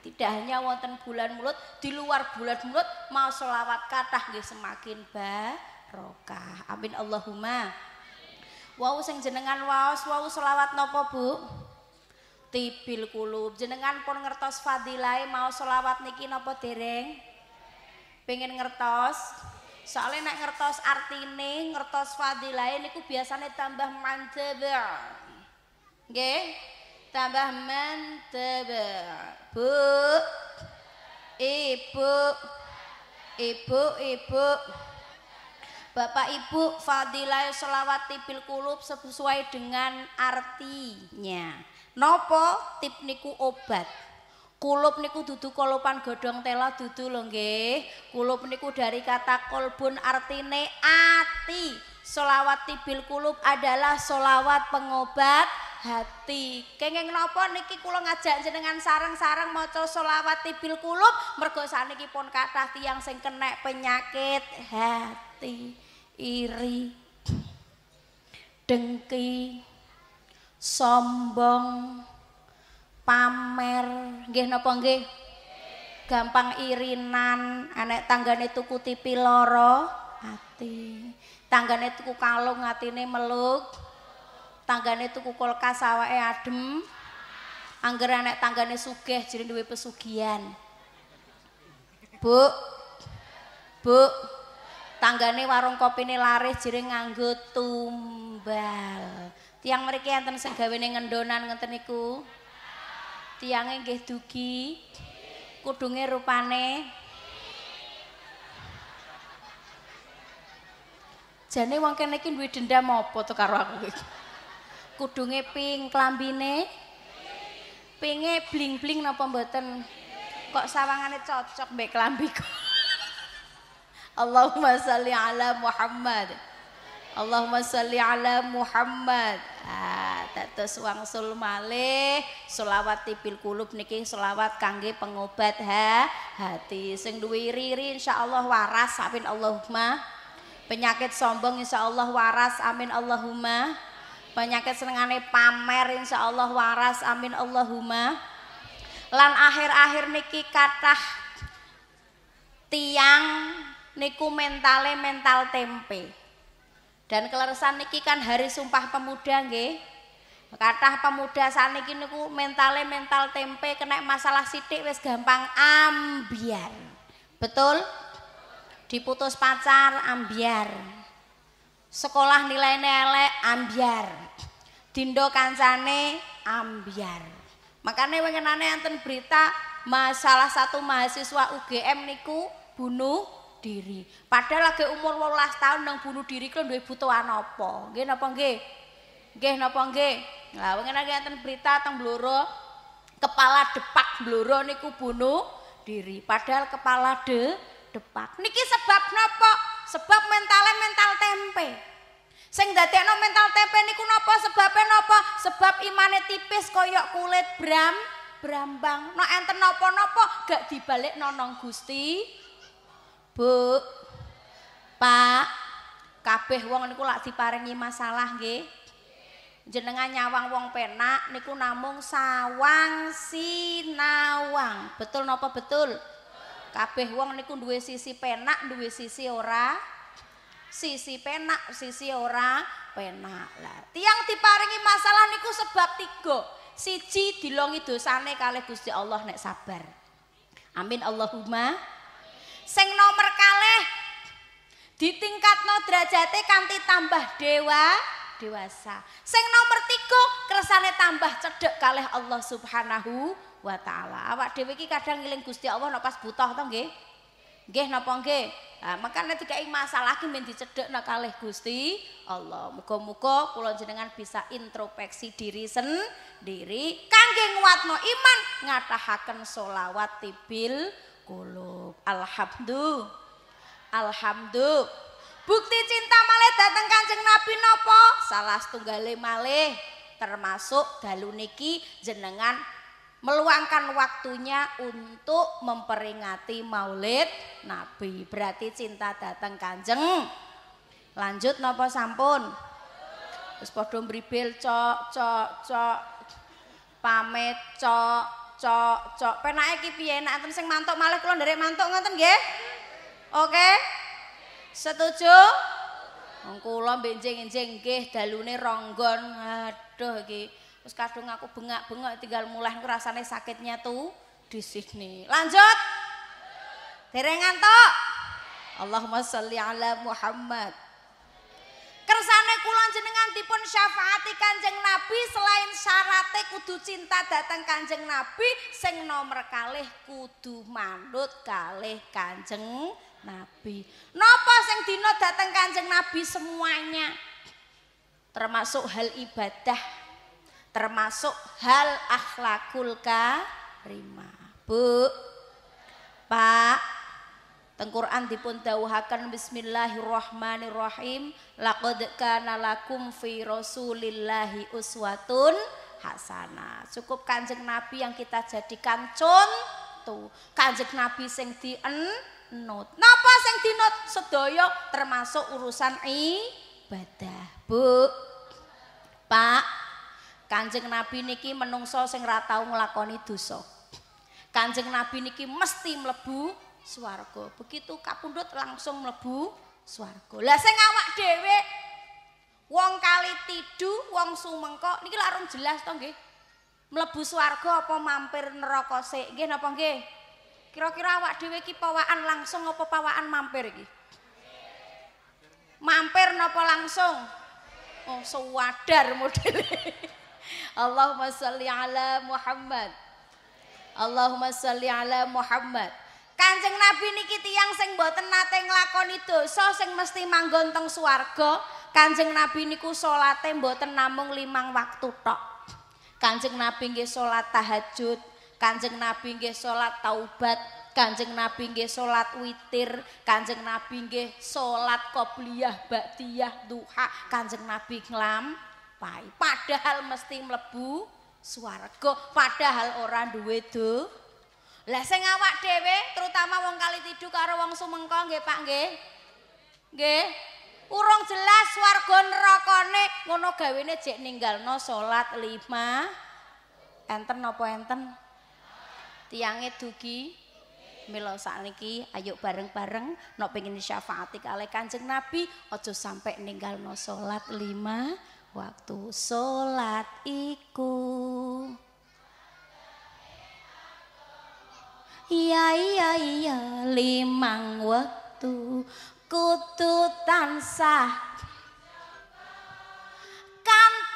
Speaker 2: tidak hanya wonten bulan mulut di luar bulan mulut mau solawat kathah nggih semakin barokah. Amin Allahumma. Wau sing jenengan waos wau solawat nopo Bu? Tibil kulub. Jenengan pun ngertos fadilai mau solawat niki nopo dereng? Pengen ngertos? Soalnya nek ngertos artine, ngertos fadilahe niku biasanya tambah mantep. Nggih? Tambah mantep. Bu. Ibu. Ibu, ibu. Bapak Ibu, fadilah selawat tipil kulub sesuai dengan artinya. Nopo tip niku obat. Kulub niku dudu kolopan godong tela dudu lho nggih. Kulub niku dari kata kolbun artine ati. Solawat tibil kulub adalah solawat pengobat hati. Kenging napa niki kula ngajak jenengan sareng-sareng maca solawat tibil kulub mergo saniki pun kathah tiyang sing kena penyakit hati. iri dengki sombong pamer nggih napa nggih gampang irinan anek tanggane tuku tipi loro ati tanggane tuku kalung atine meluk tanggane tuku kulkas awake adem angger anek tanggane sugih jere duwe pesugihan Bu Bu tanggane warung kopine laris jere nganggo tumbal. Tiang mriki enten sing gawene ngendonan ngenten niku. Tiange nggih dugi. Kudunge rupane Jane wong kene iki duwe dendam apa to karo aku iki? Kudunge pink, klambine pinge bling-bling napa mboten? Kok sawangane cocok mbek klambiku? Allahumma salli ala Muhammad. Allahumma salli ala Muhammad. Ah, dados wangsul malih selawat tipil kulub niki selawat kangge pengobat ha hati sing duwe riri insyaallah waras amin Allahumma. Penyakit sombong insyaallah waras amin Allahumma. Penyakit senengane pamer insyaallah waras amin Allahumma. Lan akhir-akhir niki kathah tiang niku mentale mental tempe. Dan keleresan niki kan hari Sumpah Pemuda nggih. Kathah pemuda saniki niku mentale mental tempe kena masalah sithik wis gampang ambiar. Betul? Diputus pacar ambiar. Sekolah nilainya elek ambiar. Dindo kancane ambiar. Makanya wengenane enten berita masalah satu mahasiswa UGM niku bunuh diri. Padahal lagi umur 18 tahun nang bunuh diri kan duwe butuhan apa? Nggih napa nggih? Nggih napa nggih? Lah wengen iki enten berita teng Bloro kepala depak Bloro niku bunuh diri. Padahal kepala de depak. Niki sebab napa? Sebab mentale mental tempe. Sing dadekno mental tempe niku napa sebabe napa? Sebab imane tipis koyok kulit bram brambang. Nah, enten napa-napa gak dibalik nonong Gusti Bu, Pak, kabeh wong niku lak diparingi masalah nggih. Jenengan nyawang wong penak niku namung sawang sinawang. Betul napa betul? Kabeh wong niku duwe sisi penak, duwe sisi ora. Sisi penak, sisi ora penak. Lah, tiang diparingi masalah niku sebab tiga. Siji dilongi dosane kalih Gusti Allah nek sabar. Amin Allahumma. sing nomor kalih ditingkatno derajate kanthi tambah dewa dewasa sing nomor tiga kersane tambah cedek kalih Allah subhanahu wa ta'ala awak dhewe iki kadang ngiling Gusti Allah nek pas butuh to nggih nggih napa nggih Nah, makanya dikai masalah ki men dicedhekno kalih Gusti Allah. Muga-muga kula jenengan bisa introspeksi diri sendiri kangge nguatno iman ngatahaken solawat tibil kulub. Alhamdulillah. Alhamdulillah. Bukti cinta malih dateng Kanjeng Nabi nopo? Salah setunggale malih termasuk dalu niki jenengan meluangkan waktunya untuk memperingati Maulid Nabi. Berarti cinta datang Kanjeng. Lanjut nopo sampun? Wis padha mribel cok cok cok. Pamit cok cok cok. Penake iki piye? Nek enten sing mantuk malih kula nderek mantuk ngoten nggih? Oke? Setuju? Wong kula benjing-enjing nggih dalune ronggon. Aduh iki wis kadung aku bengak-bengok tinggal mulai rasane sakitnya tuh di sini lanjut dereng ngantuk Allahumma sholli ala Muhammad. Kersane kula jenengan dipun syafaati Kanjeng Nabi selain syaratnya kudu cinta datang Kanjeng Nabi sing nomor kalih kudu manut kalih Kanjeng Nabi. Napa sing dina datang Kanjeng Nabi semuanya? Termasuk hal ibadah, termasuk hal akhlakul karimah. Bu, Pak, Teng Quran dipun dawuhaken bismillahirrahmanirrahim laqad kana lakum fi rasulillahi uswatun hasanah. Cukup Kanjeng Nabi yang kita jadikan contoh. Kanjeng Nabi sing dienut. Napa sing dinut sedaya termasuk urusan ibadah. Bu. Pak, Kanjeng Nabi niki menungso sing ra tau nglakoni dosa. Kanjeng Nabi niki mesti mlebu swarga. Begitu kapundhut langsung mlebu swarga. Lah sing awak dhewe wong kali tidu, wong sumengko niki larung jelas to nggih. Mlebu swarga apa mampir neraka sik? Nggih napa nggih? Kira-kira awak dhewe iki pawaan langsung apa pawaan mampir iki? Mampir napa langsung? Oh, sewadar modele. Allahumma sholli ala Muhammad. Allahumma sholli ala Muhammad. Kanjeng Nabi niki tiyang sing mboten nate nglakoni dosa sing mesti manggon teng swarga. Kanjeng Nabi niku salate mboten namung limang waktu tok. Kanjeng Nabi nggih salat tahajud, Kanjeng Nabi nggih salat taubat, Kanjeng Nabi nggih salat witir, Kanjeng Nabi nggih salat qobliyah, ba'diyah, duha, Kanjeng Nabi nglampahi. Padahal mesti mlebu swarga, padahal ora duwe dosa. Lah sing awak dhewe terutama wong kali tidu karo wong sumengko nggih Pak nggih. Nggih. Urung jelas warga nerakane ngono gawene jek ninggalno salat lima. Enten napa enten? Tiange dugi mila sakniki ayo bareng-bareng nek pengin syafaati kalih Kanjeng Nabi aja sampai ninggalno salat lima waktu salat iku. iya iya iya limang waktu kutu tansah kanti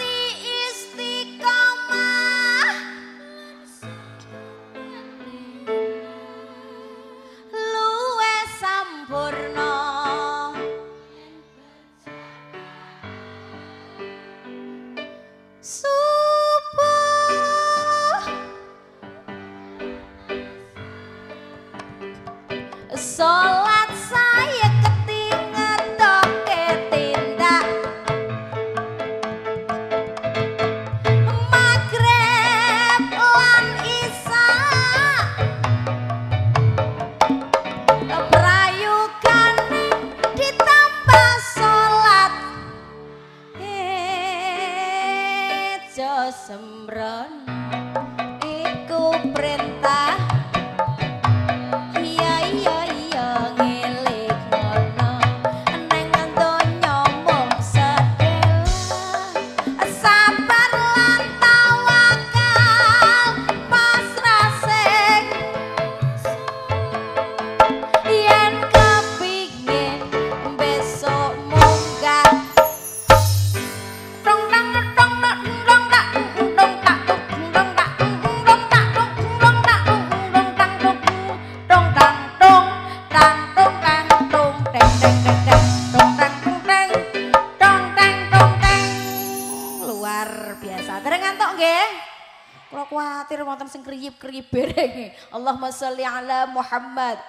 Speaker 2: Allahumma sholli ala Muhammad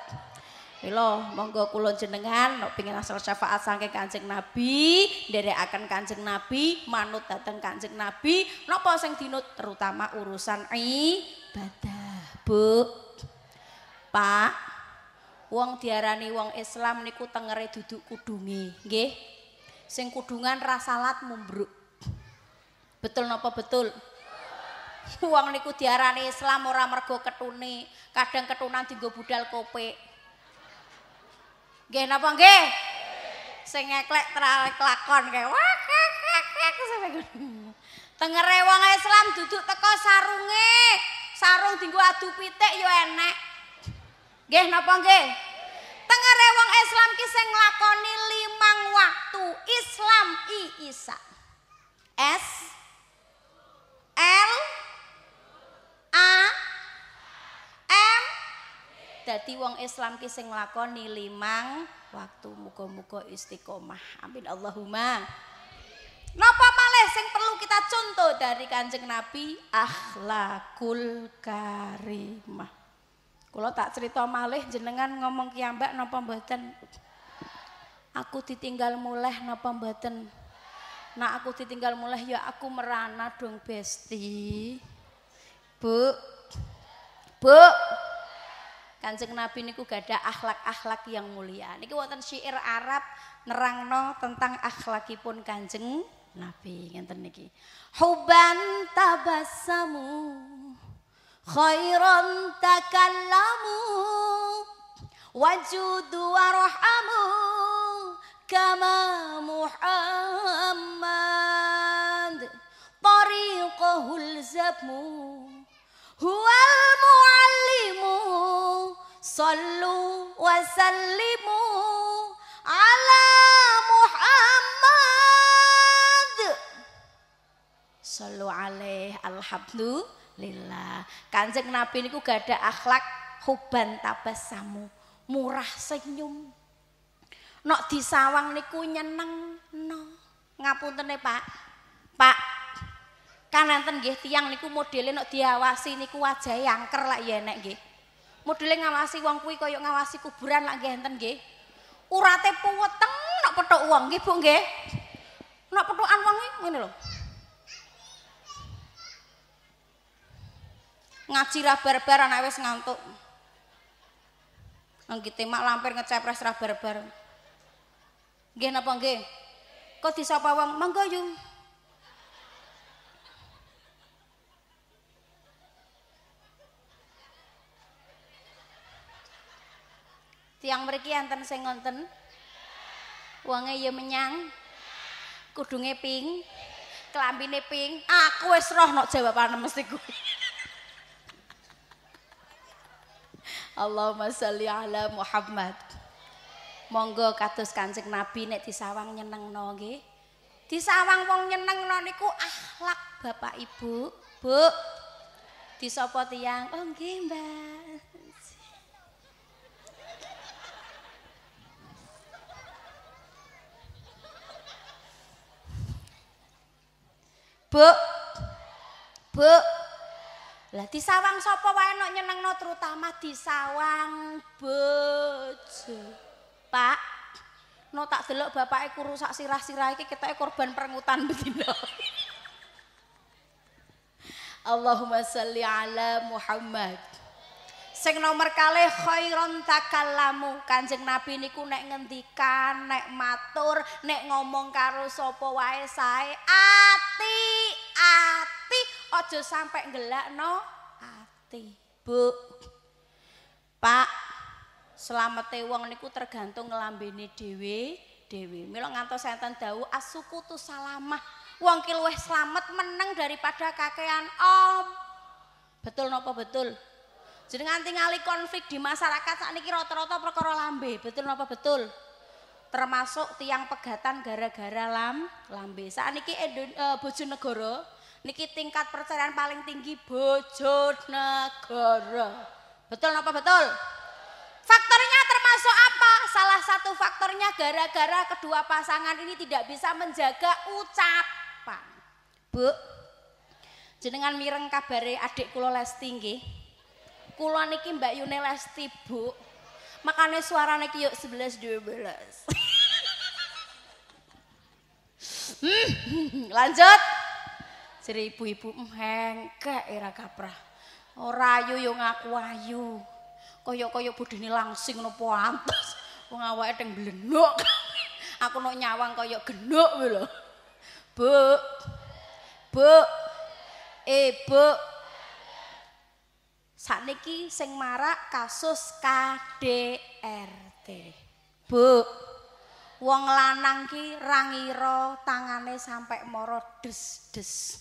Speaker 2: Milo, monggo kula jenengan nek pengin asal syafaat saking Kanjeng Nabi, nderekaken Kanjeng Nabi, manut dateng Kanjeng Nabi, napa sing dinut terutama urusan ibadah. Bu. Pak, wong diarani wong Islam niku tengere duduk kudunge, nggih. Sing kudungan ra salat mumbruk. Betul napa betul? Wong niku diarani Islam ora mergo ketune, kadang ketunan dienggo budal kopek. Nggih napa nggih? Sing ngeklek tralek lakon kae. Wah, kek kek kek. Tengere wong Islam duduk teko sarunge. Sarung dienggo adu pitik yo enek. Nggih napa nggih? Tengere wong Islam ki sing nglakoni limang waktu Islam i Isa. S L A M Dadi wong Islam ki sing nglakoni limang waktu muga-muga istiqomah. Amin Allahumma. Napa malih sing perlu kita contoh dari Kanjeng Nabi akhlakul karimah. Kula tak cerita malih jenengan ngomong kiambak napa mboten? Aku ditinggal mulai napa mboten? Nah aku ditinggal mulai ya aku merana dong besti. Bu. Bu. Kanjeng Nabi niku gada akhlak-akhlak yang mulia. Niki wonten syair Arab nerangno tentang akhlakipun Kanjeng Nabi ngenten niki. Huban tabassamu khairan takallamu wajudu warhamu kama Muhammad tariqahul zabmu huwal muallimu sallu wa sallimu ala Muhammad sallu alaih alhamdulillah kanjeng nabi niku gak ada akhlak. Huban tabasamu. Murah senyum. Nok disawang niku nyeneng. No. Ngapunten pak. Pak kan enten nggih tiang niku modele nek diawasi niku wajah angker lak ya nek nggih. Modele ngawasi wong kuwi kaya ngawasi kuburan lak nggih enten nggih. Urate puweteng nek petuk wong nggih Bu nggih. Nek petukan wong ngene lho. Ngaji ra barbar anak wis ngantuk. Nggih temak lampir ngecepres ra barbar Nggih napa nggih? Kok disapa wong? Monggo yung Tiang mriki enten sing ngonten. Wonge ya menyang. Kudunge ping. Kelambine ping. Aku wis roh nok jawabane mesti kuwi. Allahumma sholli ala Muhammad. Monggo kados Kanjeng Nabi nek disawang nyenengno nggih. Disawang wong nyenengno niku akhlak Bapak Ibu. Bu. Disapa tiyang? Oh nggih, Mbak. Bu. Bu. Lah disawang sapa wae nek nyenengno terutama disawang bojo. Pak, no tak delok bapake kurusak sirah-sirah iki ketoke korban perengutan betina. Allahumma sholli ala Muhammad. Sing nomor kalih khairon takallamu. Kanjeng Nabi niku nek ngendikan, nek matur, nek ngomong karo sapa wae sae ati ati aja sampai ngelakno ati. Bu. Pak, selamete wong niku tergantung nglambene dhewe dhewe. Mila ngantos enten dawuh asukutu salamah. Wong ki luwih slamet meneng daripada kakean om. Betul napa betul? Jenengan tingali konflik di masyarakat saat ini rata-rata perkara lambe, betul napa betul? Termasuk tiang pegatan gara-gara lam lambe. Saat ini e, Bojonegoro niki tingkat perceraian paling tinggi Bojonegoro. Betul napa betul? Faktornya termasuk apa? Salah satu faktornya gara-gara kedua pasangan ini tidak bisa menjaga ucapan. Bu, jenengan mireng kabare adik kula Lesti nggih. Kula niki Mbak Yune Lesti, Bu. Makanya suaranya ki yuk 11 12. Lanjut. Jadi ibu-ibu hengke era kaprah. Ora ayu yo ngaku ayu. Kaya-kaya budine langsing nopo antes. Wong awake teng blenok. Aku nok nyawang kaya genuk lho. Bu. Bu. Eh, Bu. Sakniki sing marak kasus KDRT. Bu. Wong lanang ki rangira tangane sampai moro des-des.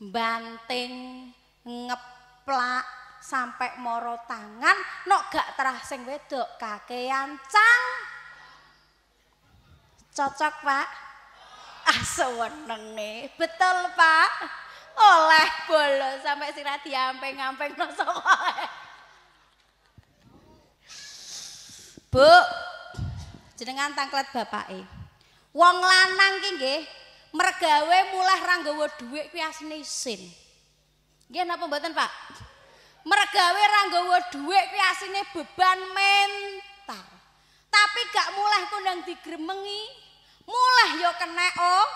Speaker 2: Banting ngeplak sampai moro tangan nok gak terah sing wedok kakean cang. Cocok pak? Ah seweneng nih betul pak? Oleh bolo sampai sirah diampeng-ampeng no Bu, jenengan tangklet bapake. Wong lanang ki nggih mergawe mulai ra nggawa dhuwit kuwi asline isin. Nggih napa mboten, Pak? Mergawe ra nggawa dhuwit kuwi asline beban mental. Tapi gak mulai kondang digremengi, mulai yo kena oh,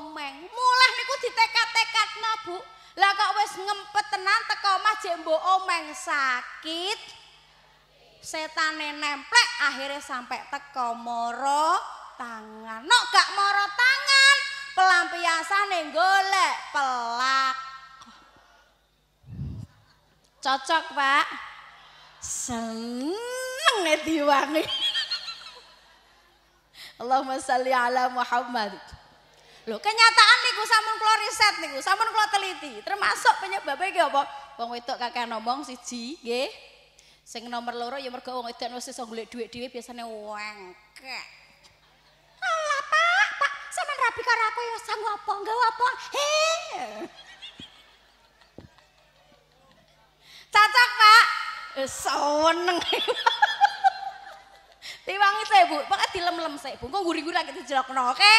Speaker 2: omeng. Mulai niku ditekat-tekatna, Bu. Lah kok wis ngempet tenan teko omah jek mbok omeng sakit. Setane nemplek akhirnya sampai teko moro tangan no gak moro tangan pelampiasane golek pelak cocok pak seneng diwangi Allahumma salli ala Muhammad Lho, kenyataan niku sampun kula riset niku, sampun kula teliti. Termasuk penyebabnya iki apa? Wong wedok kakek ngomong siji, nggih. Sing nomor loro ya mergo wong edan wis iso golek dhuwit dhewe biasane wengkek. Alah, Pak, Pak, sampean rapi karo aku ya sang apa, nggawa apa? He. Cocok, Pak. Seneng. Tiwangi saya bu, pakai dilem-lem saya bu, kok gurih-gurih kita jelokno, oke?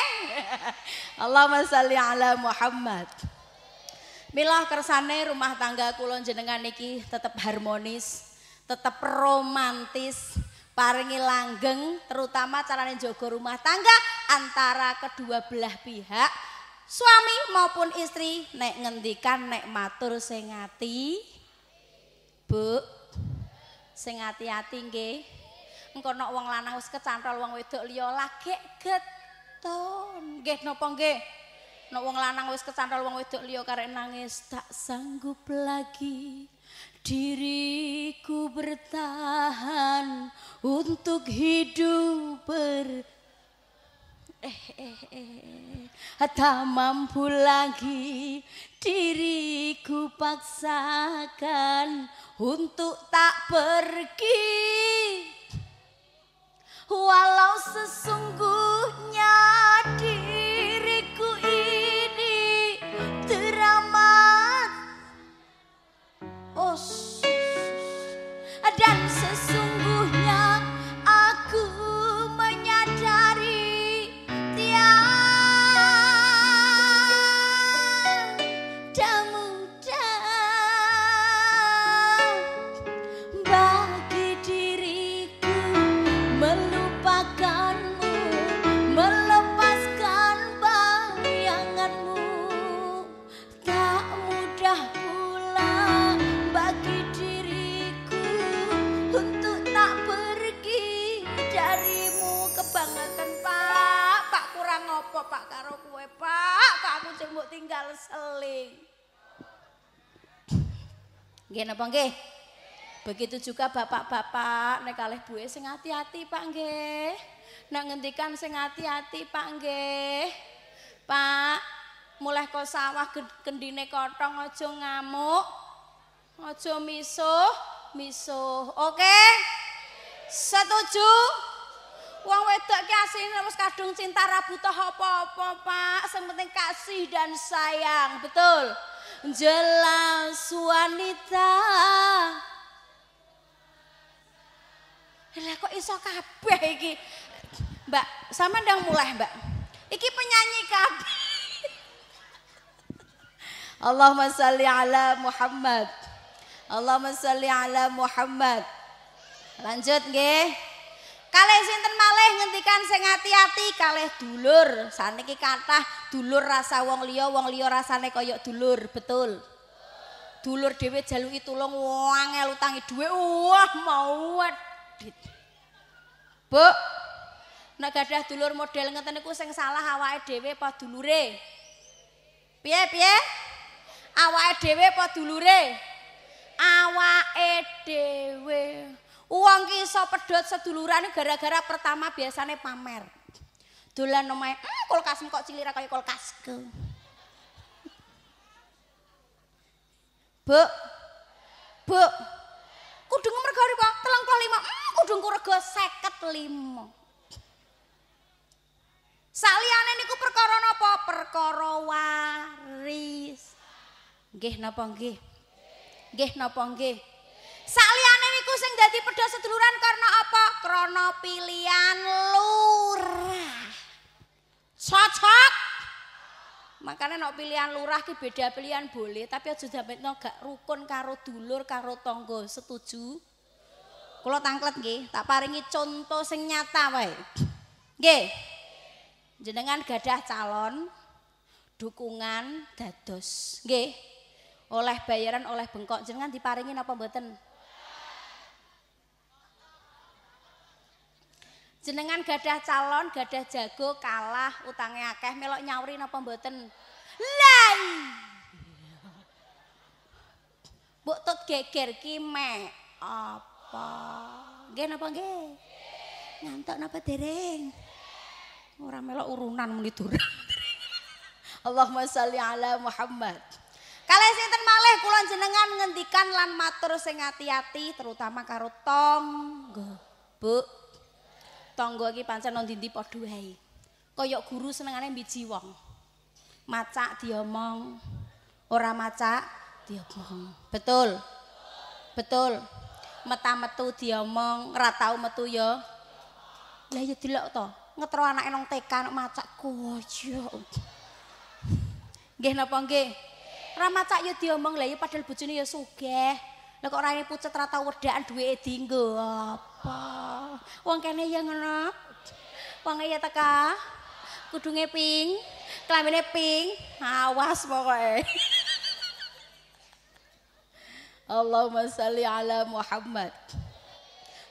Speaker 2: Allahumma salli ala Muhammad. Milah kersane rumah tangga kulon jenengan niki tetap harmonis, tetap romantis, paringi langgeng, terutama caranya jogo rumah tangga antara kedua belah pihak, suami maupun istri, nek ngendikan nek matur sing ati, bu, sing hati-hati nggih. Engko nek wong lanang wis kecantol wong wedok liya lagi geton. Nggih napa nggih? Nek wong lanang wis kecantol wong wedok liya karek nangis tak sanggup lagi. Diriku bertahan untuk hidup ber eh eh eh. Tak mampu lagi diriku paksakan untuk tak pergi. Walau sesungguhnya diriku os dan sesungguhnya napa nggih Begitu juga bapak-bapak nek kalih buwe sing hati-hati Pak nggih. Nek ngendikan sing hati-hati Pak nggih. Pak, mulai kok sawah kendine kotong aja ngamuk. Aja misuh, misuh. Oke? Setuju? Wong wedok ki asline wis kadung cinta ra butuh apa-apa, Pak. Sing penting kasih dan sayang, betul? Jelas wanita. Lah kok iso kabeh iki? Mbak, sama ndang mulai, Mbak. Iki penyanyi kabeh. Allahumma salli ala Muhammad. Allahumma salli ala Muhammad. Lanjut nggih. Kalih sinten malih ngendikan sing ati-ati kalih dulur. Saniki kathah dulur rasa wong liya, wong liya rasane kaya dulur, betul. Dulur dhewe jaluki tulung wangel utangi dhuwit, wah mau wedhit. Bu, nek gadah dulur model ngeten niku sing salah awake dhewe apa dulure? Piye piye? Awake dhewe apa dulure? Awake dhewe. Wong ki iso pedhot sedulurane gara-gara pertama biasane pamer. Dolan omahe, "Hmm, kulkasmu kok cilira kaya kulkasku." Bu, Bu. Kudu mergo ripo? 35. Hmm, kudu rego 55. Saliyane niku perkara napa? Perkara waris. Nggih napa nggih? Nggih napa nggih? Saliyane niku sing dadi pedha seduluran karena apa? Krana pilihan lurah. Cocok. Makanya nok pilihan lurah ki beda pilihan boleh, tapi aja no gak rukun karo dulur karo tonggo. Setuju? Kula tangklet nggih, tak paringi contoh sing nyata wae. Nggih. Jenengan gadah calon dukungan dados. Nggih. Oleh bayaran oleh bengkok jenengan diparingi napa mboten? Jenengan gadah calon, gadah jago, kalah, utangnya akeh, melok nyawri napa mboten? Lah. Mbok tut geger ki me apa? Nggih napa nggih? Ngantuk napa dereng? Ora melok urunan muni. Allahumma sholli ala Muhammad. Kalih sinten malih kula jenengan ngendikan lan matur sing ati-ati terutama karo tonggo. Bu, tangga iki pancen nang ndi padha wae. Kaya guru senengane mbiji wong. Macak diomong, ora macak diomong. Betul. Betul. Meta-metu diomong, ora tau metu ya. Lah ya delok to, ngetro anake nang TK nek macak koyo. Nggih napa nggih? Ora macak ya diomong lah ya padahal bojone ya sugih. Lah kok raine pucet ra tau wedakan duweke dienggo apa? Wong kene ya ngono. Wong ya teka. Kudunge ping, klambine ping, awas pokoke. Allahumma sholli ala Muhammad.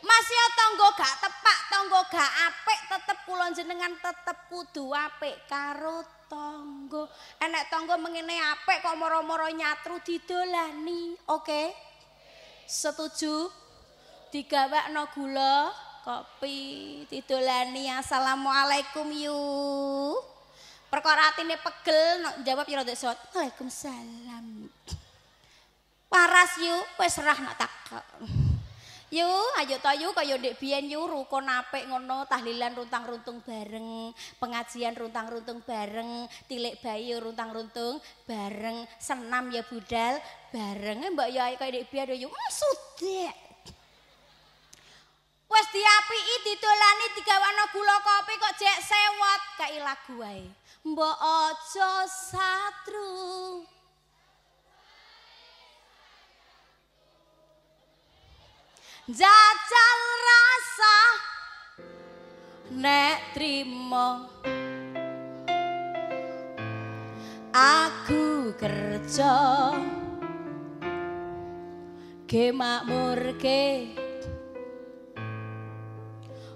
Speaker 2: Masih ya tangga gak tepak, tangga gak apik, tetep kula jenengan tetep kudu apik karo tangga. Enek tangga mengene apik kok moro-moro nyatru didolani. Oke? Okay? Setuju? Digawakno gula, kopi, didolani. Assalamualaikum yu. Perkara atine pegel, no, jawab ya rada sot. Waalaikumsalam. Paras yu, wis serah nak tak. Yu, ayo to yu kaya ndek biyen yu rukun apik ngono, tahlilan runtang-runtung bareng, pengajian runtang-runtung bareng, tilik bayi runtang-runtung bareng, senam ya budal bareng. Mbak ya kaya ndek biyen yu, sudah. Wes diapiki ditolani digawakno gula kopi kok jek sewot kae lagu wae. Mbok aja satru. jajal rasa nek trimo aku kerja ke makmur ke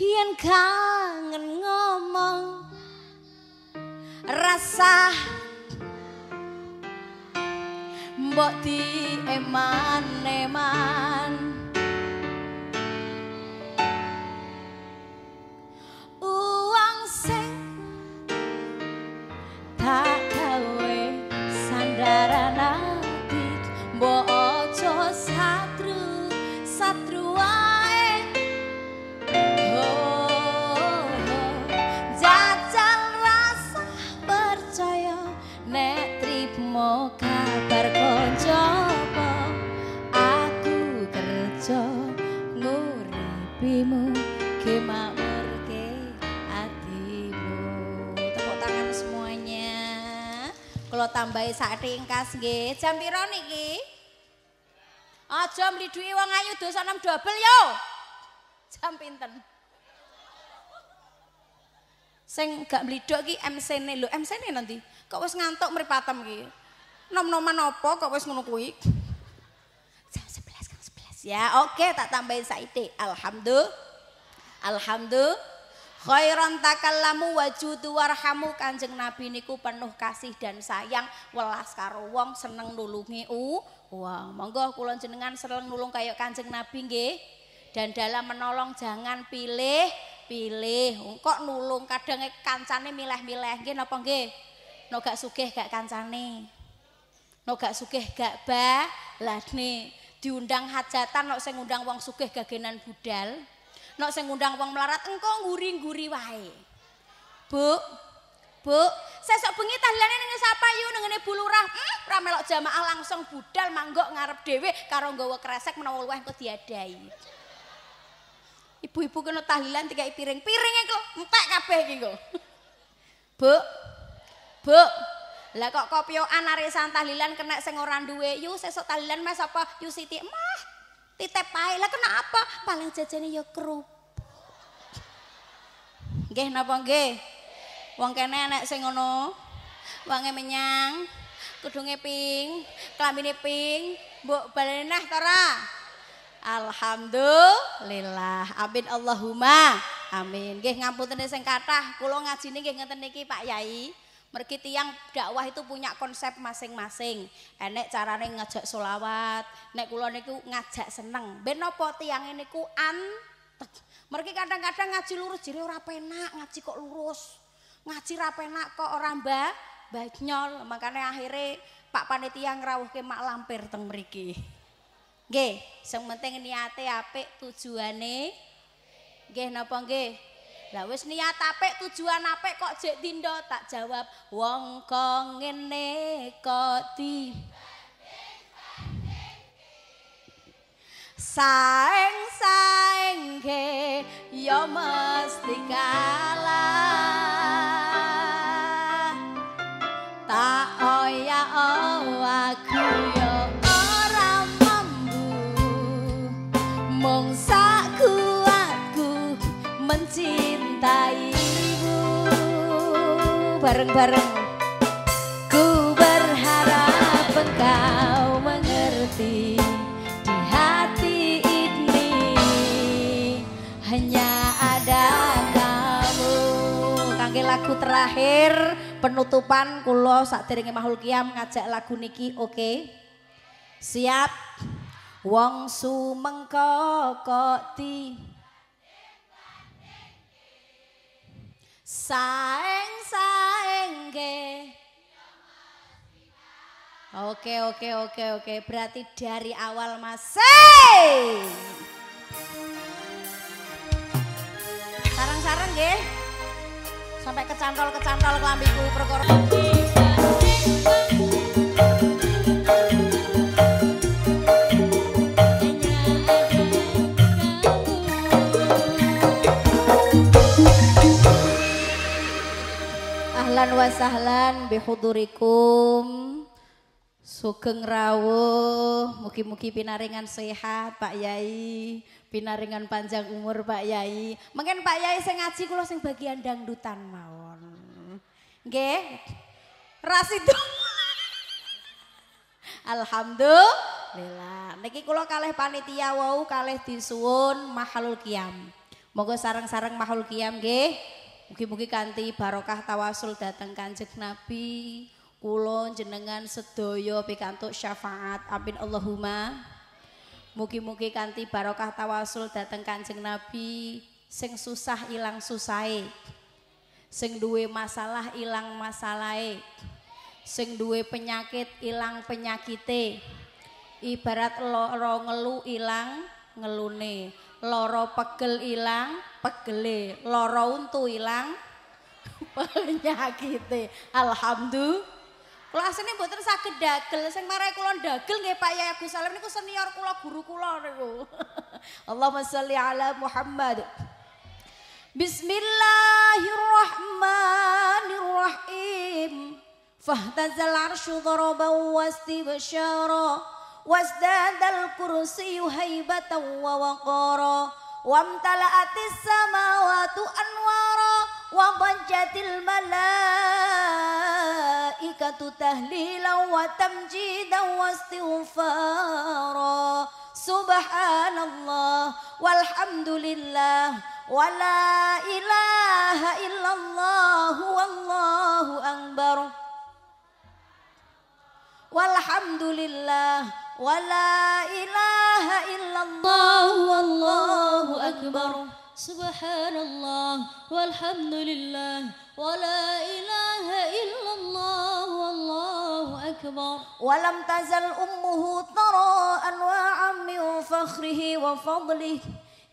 Speaker 2: Yen kangen ngomong rasa Mbok di eman-eman Uang sing tak nek trimo kabar konco aku kerja nguripimu ke makmurke hatimu. Tepuk tangan semuanya. Kalau tambahi sak ringkas nggih. Jam piro niki? Aja mlidhuki wong ayu dosa 6 double yo. Jam pinten sing gak mlidok ki MC-ne lho MC-ne nanti kok wis ngantuk mripatem ki Nom-noman apa kok wis ngono kuwi? Jam 11 Kang 11 ya. Oke, tak tambahin saite. Alhamdulillah. Alhamdulillah. Khairan takallamu wajudu warhamu Kanjeng Nabi niku penuh kasih dan sayang welas karo wong seneng nulungi u wong. Monggo kula jenengan seneng nulung kaya Kanjeng Nabi nggih. Dan dalam menolong jangan pilih pilih. Kok nulung kadang kancane milih-milih nggih napa nggih? No gak sugih gak kancane. No gak sugih gak balane. Diundang hajatan nek sing ngundang wong sugih gagenan budal. Nek sing ngundang wong melarat engko nguri-nguri wae. Bu. Bu, sesuk bengi tahlilane ning sapa yu ning Bu Lurah. Hmm, ora melok jamaah langsung budal manggok ngarep dhewe karo nggawa kresek menawa luweh engko diadai. Ibu-ibu kena tahlilan tiga piring. Piringnya kok entek kabeh kok. Bu. Bu. Lah kok kopioan arisan tahlilan kena sing ora duwe. Yu sesuk tahlilan Mas apa? Yu Siti. Mah, titip pae. Lah kenapa? Paling jajane ya kerupuk. Nggih napa nggih? Wong kene enek sing ngono. Wange menyang, kudunge ping, klambine ping, mbok balenah ta ora? Alhamdulillah. Amin Allahumma. Amin. Nggih ngapunten sing kathah, kula ngajine nggih ngeten niki Pak Yai. Mergi tiang dakwah itu punya konsep masing-masing. Enek carane ngajak solawat, nek kula niku ngajak seneng. Ben napa tiang niku anteg. Mergi kadang-kadang ngaji lurus jere ora penak, ngaji kok lurus. Ngaji ra penak kok ora mbah banyol. Makane akhirnya Pak panitia ngrawuhke mak lampir teng mriki. Nggih, sing penting niate apik, tujuane. Nggih napa nggih? Lah wis niat apik tujuan apik kok jek tindo tak jawab wong kok ngene kok di Saeng saeng ke yo mesti kalah bareng-bareng. Ku berharap engkau mengerti di hati ini. Hanya ada kamu. Kangge lagu terakhir penutupan kulo saat deringe mahul kiam ngajak lagu niki oke? Siap? Wong sumengko kok di saeng saeng ge Oke oke oke oke. Berarti dari awal masih. Sarang-sarang ge sampai kecantol kecantol kelambiku perkara Ahlan wa sahlan bihudurikum Sugeng rawuh, mugi-mugi pinaringan sehat Pak Yai, pinaringan panjang umur Pak Yai. Mungkin Pak Yai sing ngaji kula sing bagian dangdutan mawon. Nggih. Ras itu. Alhamdulillah. Niki kula kalih panitia wau kalih disuwun mahalul kiam. Moga sareng-sareng mahul kiam nggih. Mugi-mugi kanthi barokah tawasul dateng Kanjeng Nabi. Kulo jenengan sedaya pikantuk syafaat. Amin Allahumma. Mugi-mugi kanthi barokah tawasul dateng Kanjeng Nabi sing susah ilang susahe. Sing duwe masalah ilang masalahe. Sing duwe penyakit ilang penyakite. Ibarat loro ngelu ilang ngelune. Loro pegel ilang pegele. Loro untu ilang penyakite. Alhamdulillah. Kula asline mboten saged dagel, sing marai kula dagel nggih Pak Yai Agus Salim niku senior kula, guru kula niku. Allahumma sholli ala Muhammad. Bismillahirrahmanirrahim. Fahtazal arsyu daraban wastibsyara wasdadal kursi haibatan wa waqara wamtala'atis samawatu anwara wa banjatil malaikatu tahlilan wa tamjidan wa istighfara subhanallah walhamdulillah wala ilaha illallah wallahu akbar walhamdulillah ولا إله إلا الله والله أكبر.
Speaker 3: سبحان الله والحمد لله ولا إله إلا الله والله أكبر.
Speaker 2: ولم تزل أمه ترى أنواعا من فخره وفضله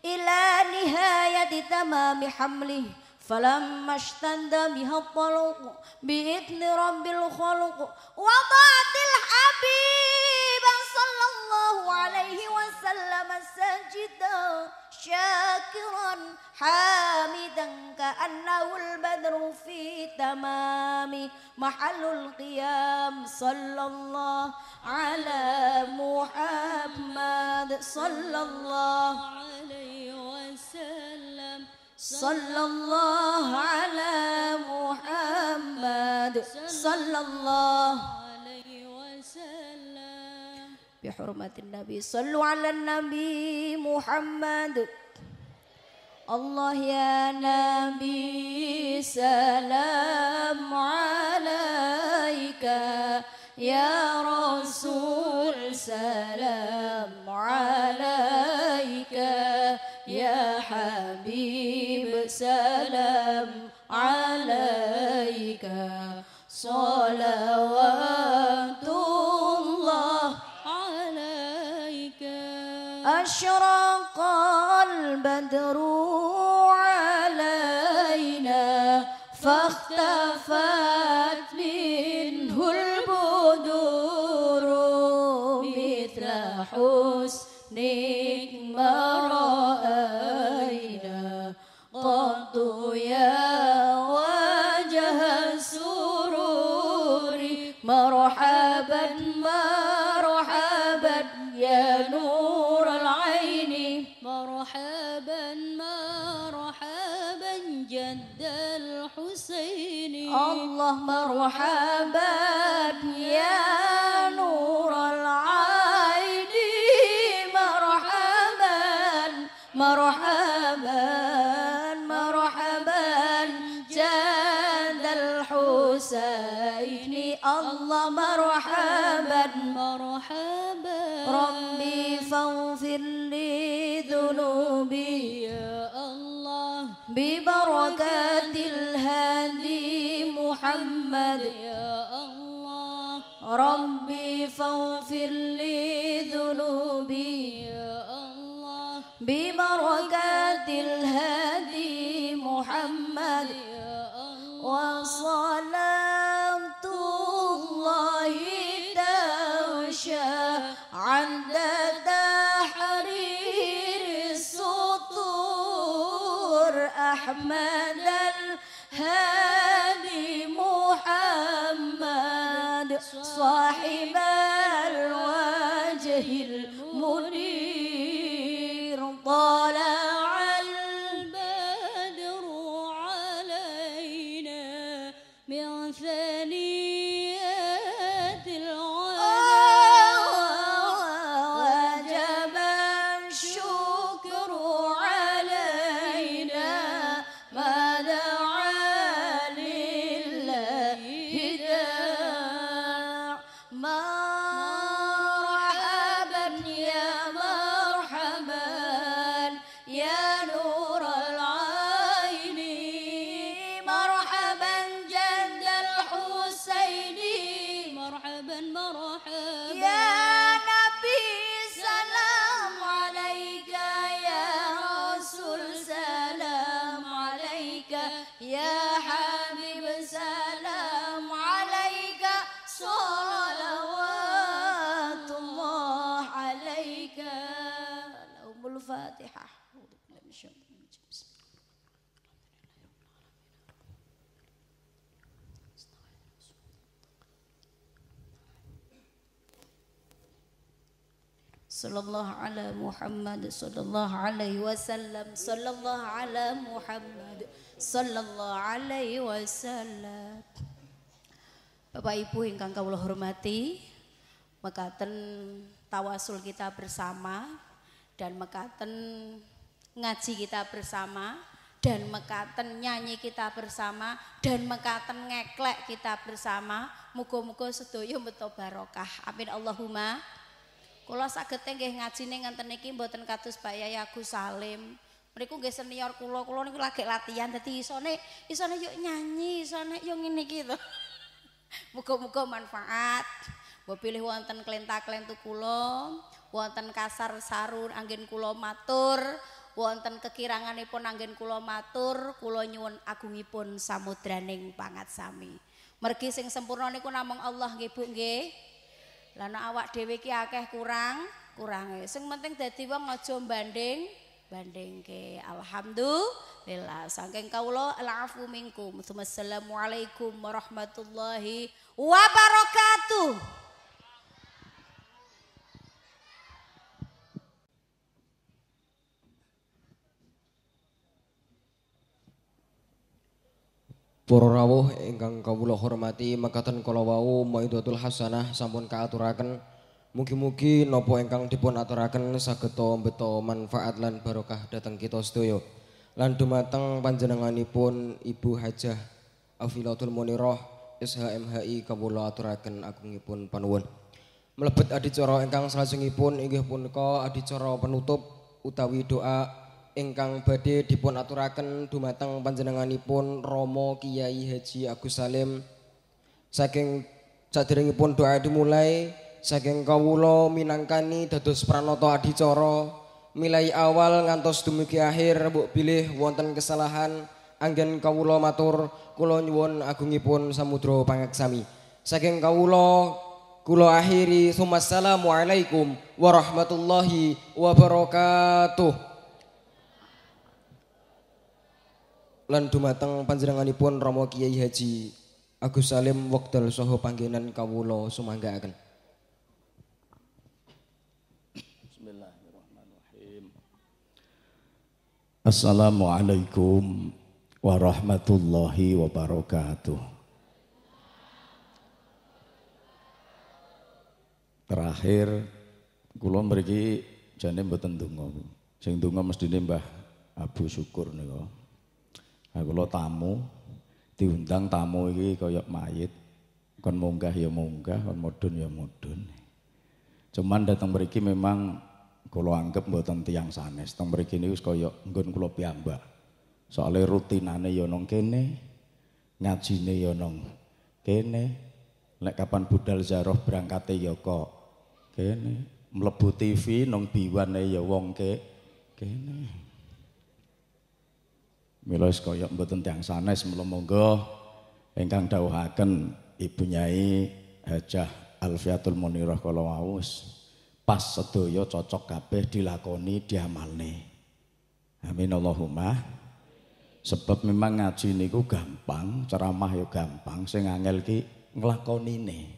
Speaker 2: إلى نهاية تمام حمله. فلما اشتد بها الطلق بإذن رب الخلق وضعت الحبيب صلى الله عليه وسلم ساجدا شاكرا حامدا كأنه البدر في تمام محل القيام. صلى الله على محمد. صلى الله
Speaker 3: عليه وسلم.
Speaker 2: صلى الله على محمد. صلى الله بحرمة النبي. صلوا على النبي محمد. الله يا نبي سلام عليك. يا رسول سلام عليك. يا حبيب سلام عليك. صلوات أشرق البدر الله مرحبا. فاغفر لي صاحبا شعبا مرحا sallallahu ala Muhammad sallallahu alaihi wasallam sallallahu ala Muhammad sallallahu alaihi wasallam. Bapak Ibu ingkang kawula hormati mekaten tawasul kita bersama dan mekaten ngaji kita bersama dan mekaten nyanyi kita bersama dan mekaten ngeklek kita bersama. Muga-muga sedaya meto barokah. Amin Allahumma. Kula saged nggih ngajine ngenten niki mboten kados Pak Yaya Agus Salim. Mriku nggih senior kula kula niku lagi latihan dadi isone isone yuk nyanyi isone yuk ngene iki to. Muga-muga manfaat. Mbok pilih wonten klenta-klentu kula wonten kasar sarun anggen kula matur wonten kekiranganipun anggen kula matur kula nyuwun agungipun samudraning pangat sami mergi sing sempurna niku namung Allah nggih Bu nggih lan awak dhewe iki akeh kurang kurange sing penting dadi wong aja banding bandingke. Alhamdulillah. Saking kawula alafu minkum. Assalamualaikum warahmatullahi wabarakatuh
Speaker 1: Para rawuh ingkang kawula hormati mekaten kala wau maidatul hasanah sampun kaaturaken. Mugi-mugi napa ingkang dipun aturaken sageta mbeta manfaat lan barokah dhateng kita sedaya. Lan dumateng panjenenganipun Ibu Hajah Afilatul Munirah SHMHI kawula aturaken agungipun panuwun. Mlebet adicara ingkang salajengipun inggih punika adicara penutup utawi doa ingkang badhe dipun aturaken dumateng panjenenganipun Romo Kiai Haji Agus Salim. Saking saderengipun doa dimulai saking kawula minangkani dados pranata adicara milai awal ngantos dumugi akhir mbok pilih wonten kesalahan anggen kawula matur kula nyuwun agungipun samudra pangaksami. Saking kawula kula akhiri Assalamualaikum warahmatullahi wabarakatuh lan dumateng panjenenganipun Rama Kiai Haji Agus Salim wekdal saha panggenan kawula sumanggaaken.
Speaker 4: Bismillahirrahmanirrahim. Assalamualaikum warahmatullahi wabarakatuh. Terakhir kula mriki jane mboten donga. Sing donga mestine Mbah Abu Syukur nika. Nah, kula tamu diundang tamu iki kaya mayit. Kon munggah ya munggah, kon mudun ya mudun. Cuman datang mriki memang kula anggap mboten tiyang sanes. Teng mriki niku kaya nggon kula piyambak. Soale rutinane ya nang kene, ngajine ya nang kene. Lek kapan budal zaroh berangkate ya kok kene. Mlebu TV nang biwane ya wong ke kene. Mila kaya mboten tiyang sanes mula monggo ingkang dawuhaken Ibu Nyai Hajah Alfiatul Munirah kala waus pas sedaya cocok kabeh dilakoni diamalne. Amin Allahumma. Sebab memang ngaji niku gampang, ceramah ya gampang, sing angel ki nglakonine.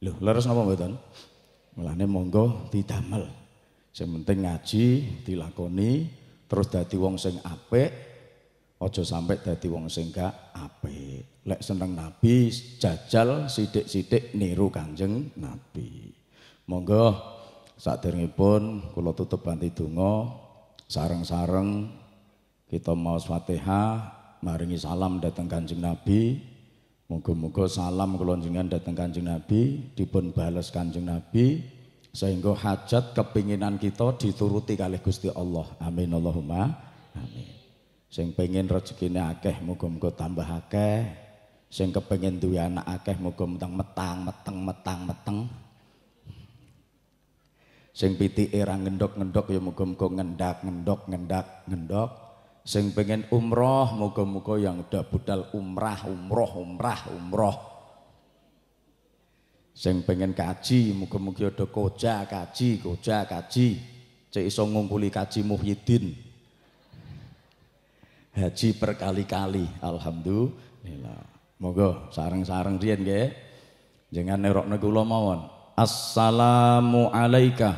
Speaker 4: Lho, leres napa mboten? Mulane monggo didamel. Sing penting ngaji dilakoni terus dadi wong sing apik Ojo sampai dadi wong sing gak apik. Lek seneng Nabi jajal sithik-sithik niru Kanjeng Nabi. Monggo saderengipun kula tutup banti donga sareng-sareng kita mau Fatihah maringi salam datang Kanjeng Nabi. Moga-moga salam kula njenengan datang Kanjeng Nabi dipun bales Kanjeng Nabi sehingga hajat kepinginan kita dituruti kalih Gusti Allah. Amin Allahumma. Amin. Sing pengen rezekine akeh muga-muga tambah akeh. Sing kepengin duwe anak akeh muga-muga metang meteng metang meteng. Sing pitike ra ngendok-ngendok ya muga-muga ngendak ngendok ngendak ngendok. Sing pengen umroh muga-muga yang udah budal umrah umroh umrah umroh. Sing pengen kaji muga-muga ada koja kaji koja kaji. Cek iso ngumpuli kaji Muhyiddin haji berkali-kali. Alhamdulillah. Moga sareng-sareng riyen nggih. Jangan nerokno kula mawon. Assalamu alayka.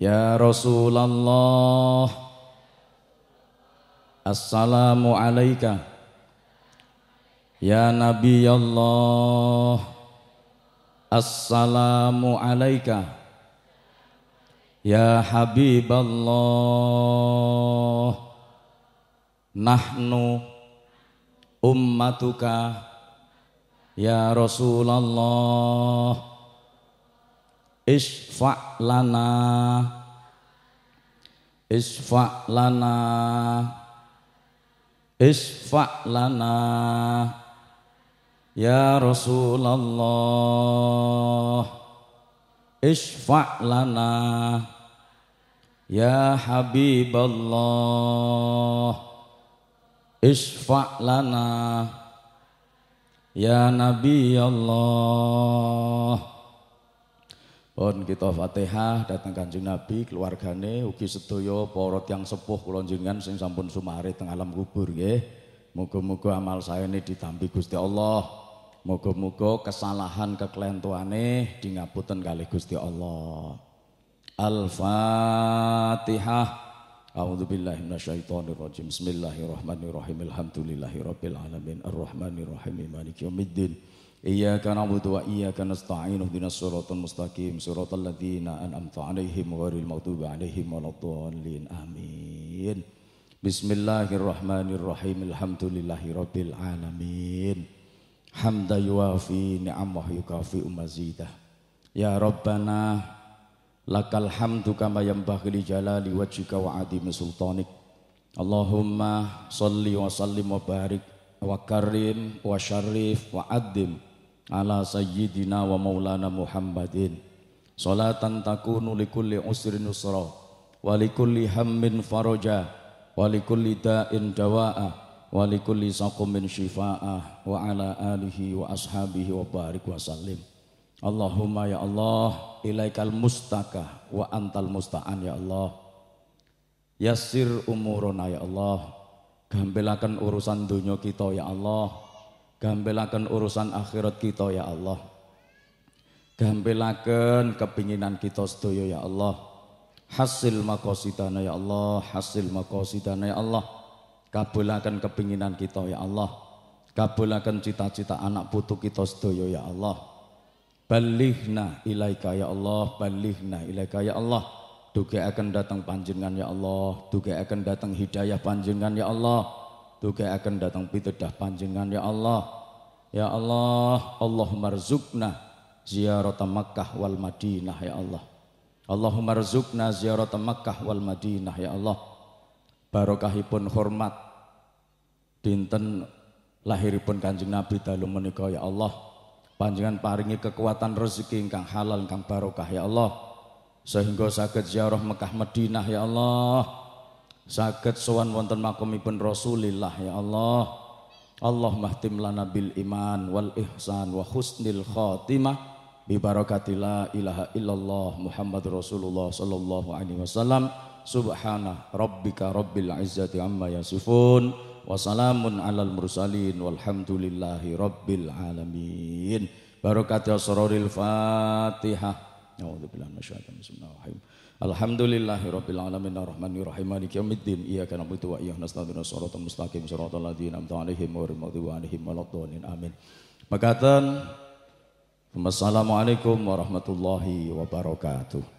Speaker 4: Ya Rasulullah. Assalamu alayka. Ya Nabi Allah Assalamu Ya Habiballah Nahnu ummatuka Ya Rasulullah Isfa' lana Isfa' lana Isfa' lana Ya Rasulullah Isfa' Ya Habiballah Isfa' lana Ya Nabi Allah Pun kita Fatihah datang Kanjeng Nabi keluargane ugi sedaya para tiyang sepuh kula jenengan sing sampun sumari teng alam kubur nggih. Muga-muga amal saya ini ditampi Gusti Allah. Moga-moga kesalahan keklentuane di ngapunten kali Gusti Allah. Al-Fatihah. A'udzu billahi minasyaitonir rajim. Bismillahirrahmanirrahim. Alhamdulillahirabbil alamin. Arrahmanirrahim. Maliki yaumiddin. Iyyaka na'budu wa iyyaka nasta'in. Ihdinas siratal mustaqim. Siratal ladzina an'amta 'alaihim ghairil maghdubi 'alaihim waladdallin. Amin. Bismillahirrahmanirrahim. Alhamdulillahirabbil alamin hamda yuafi ni'amah yukafi umazidah ya rabbana lakal hamdu kama yanbaghi li jalali wajhika wa adimi sultanik. Allahumma salli wa sallim wa barik wa karim wa syarif wa adim ala sayyidina wa maulana Muhammadin. Salatan takunu likulli usrin nusra wa likulli hammin faraja wa likulli da'in dawa'a wa likulli saqumin syifa'ah wa ala alihi wa ashabihi wa barik wa sallim Allahumma ya Allah ilaikal mustaka wa antal musta'an ya Allah. Yassir umurona ya Allah. Gambelakan urusan dunia kita ya Allah. Gambelakan urusan akhirat kita ya Allah. Gambelakan kepinginan kita sedaya ya Allah. Hasil makosidana ya Allah Hasil makosidana ya Allah. Kabulakan kepinginan kita ya Allah. Kabulakan cita-cita anak putu kita sedaya ya Allah. Balighna ilaika ya Allah, balighna ilaika ya Allah. Duga akan datang panjenengan ya Allah, duga akan datang hidayah panjenengan ya Allah. Duga akan datang pitedah panjenengan ya Allah. Ya Allah, Allahumma rzukna ziarah Makkah wal Madinah ya Allah. Allahumma rzukna ziarah Makkah wal Madinah ya Allah. Barokahipun hormat dinten lahiripun Kanjeng Nabi dalu menika ya Allah panjenengan paringi kekuatan rezeki ingkang halal ingkang barokah ya Allah. Sehingga saged ziarah Mekah Madinah ya Allah. Saged sowan wonten makomipun Rasulillah ya Allah. Allah mahtim lana bil iman wal ihsan wa husnil khatimah. Bi barakati la ilaha illallah Muhammad Rasulullah sallallahu alaihi wasallam. Subhana rabbika rabbil izzati amma yasifun Wassalamun alal mursalin walhamdulillahi rabbil alamin. Barakat asraril Fatihah. A'udzubillahi minasyaitonir bismillahirrahmanirrahim. Alhamdulillahi rabbil alamin arrahmanir rahim maliki yaumiddin iyyaka na'budu wa iyyaka nasta'in shiratal mustaqim shiratal ladzina an'amta 'alaihim ghairil maghdubi 'alaihim waladdallin amin. Makaten Assalamualaikum warahmatullahi wabarakatuh.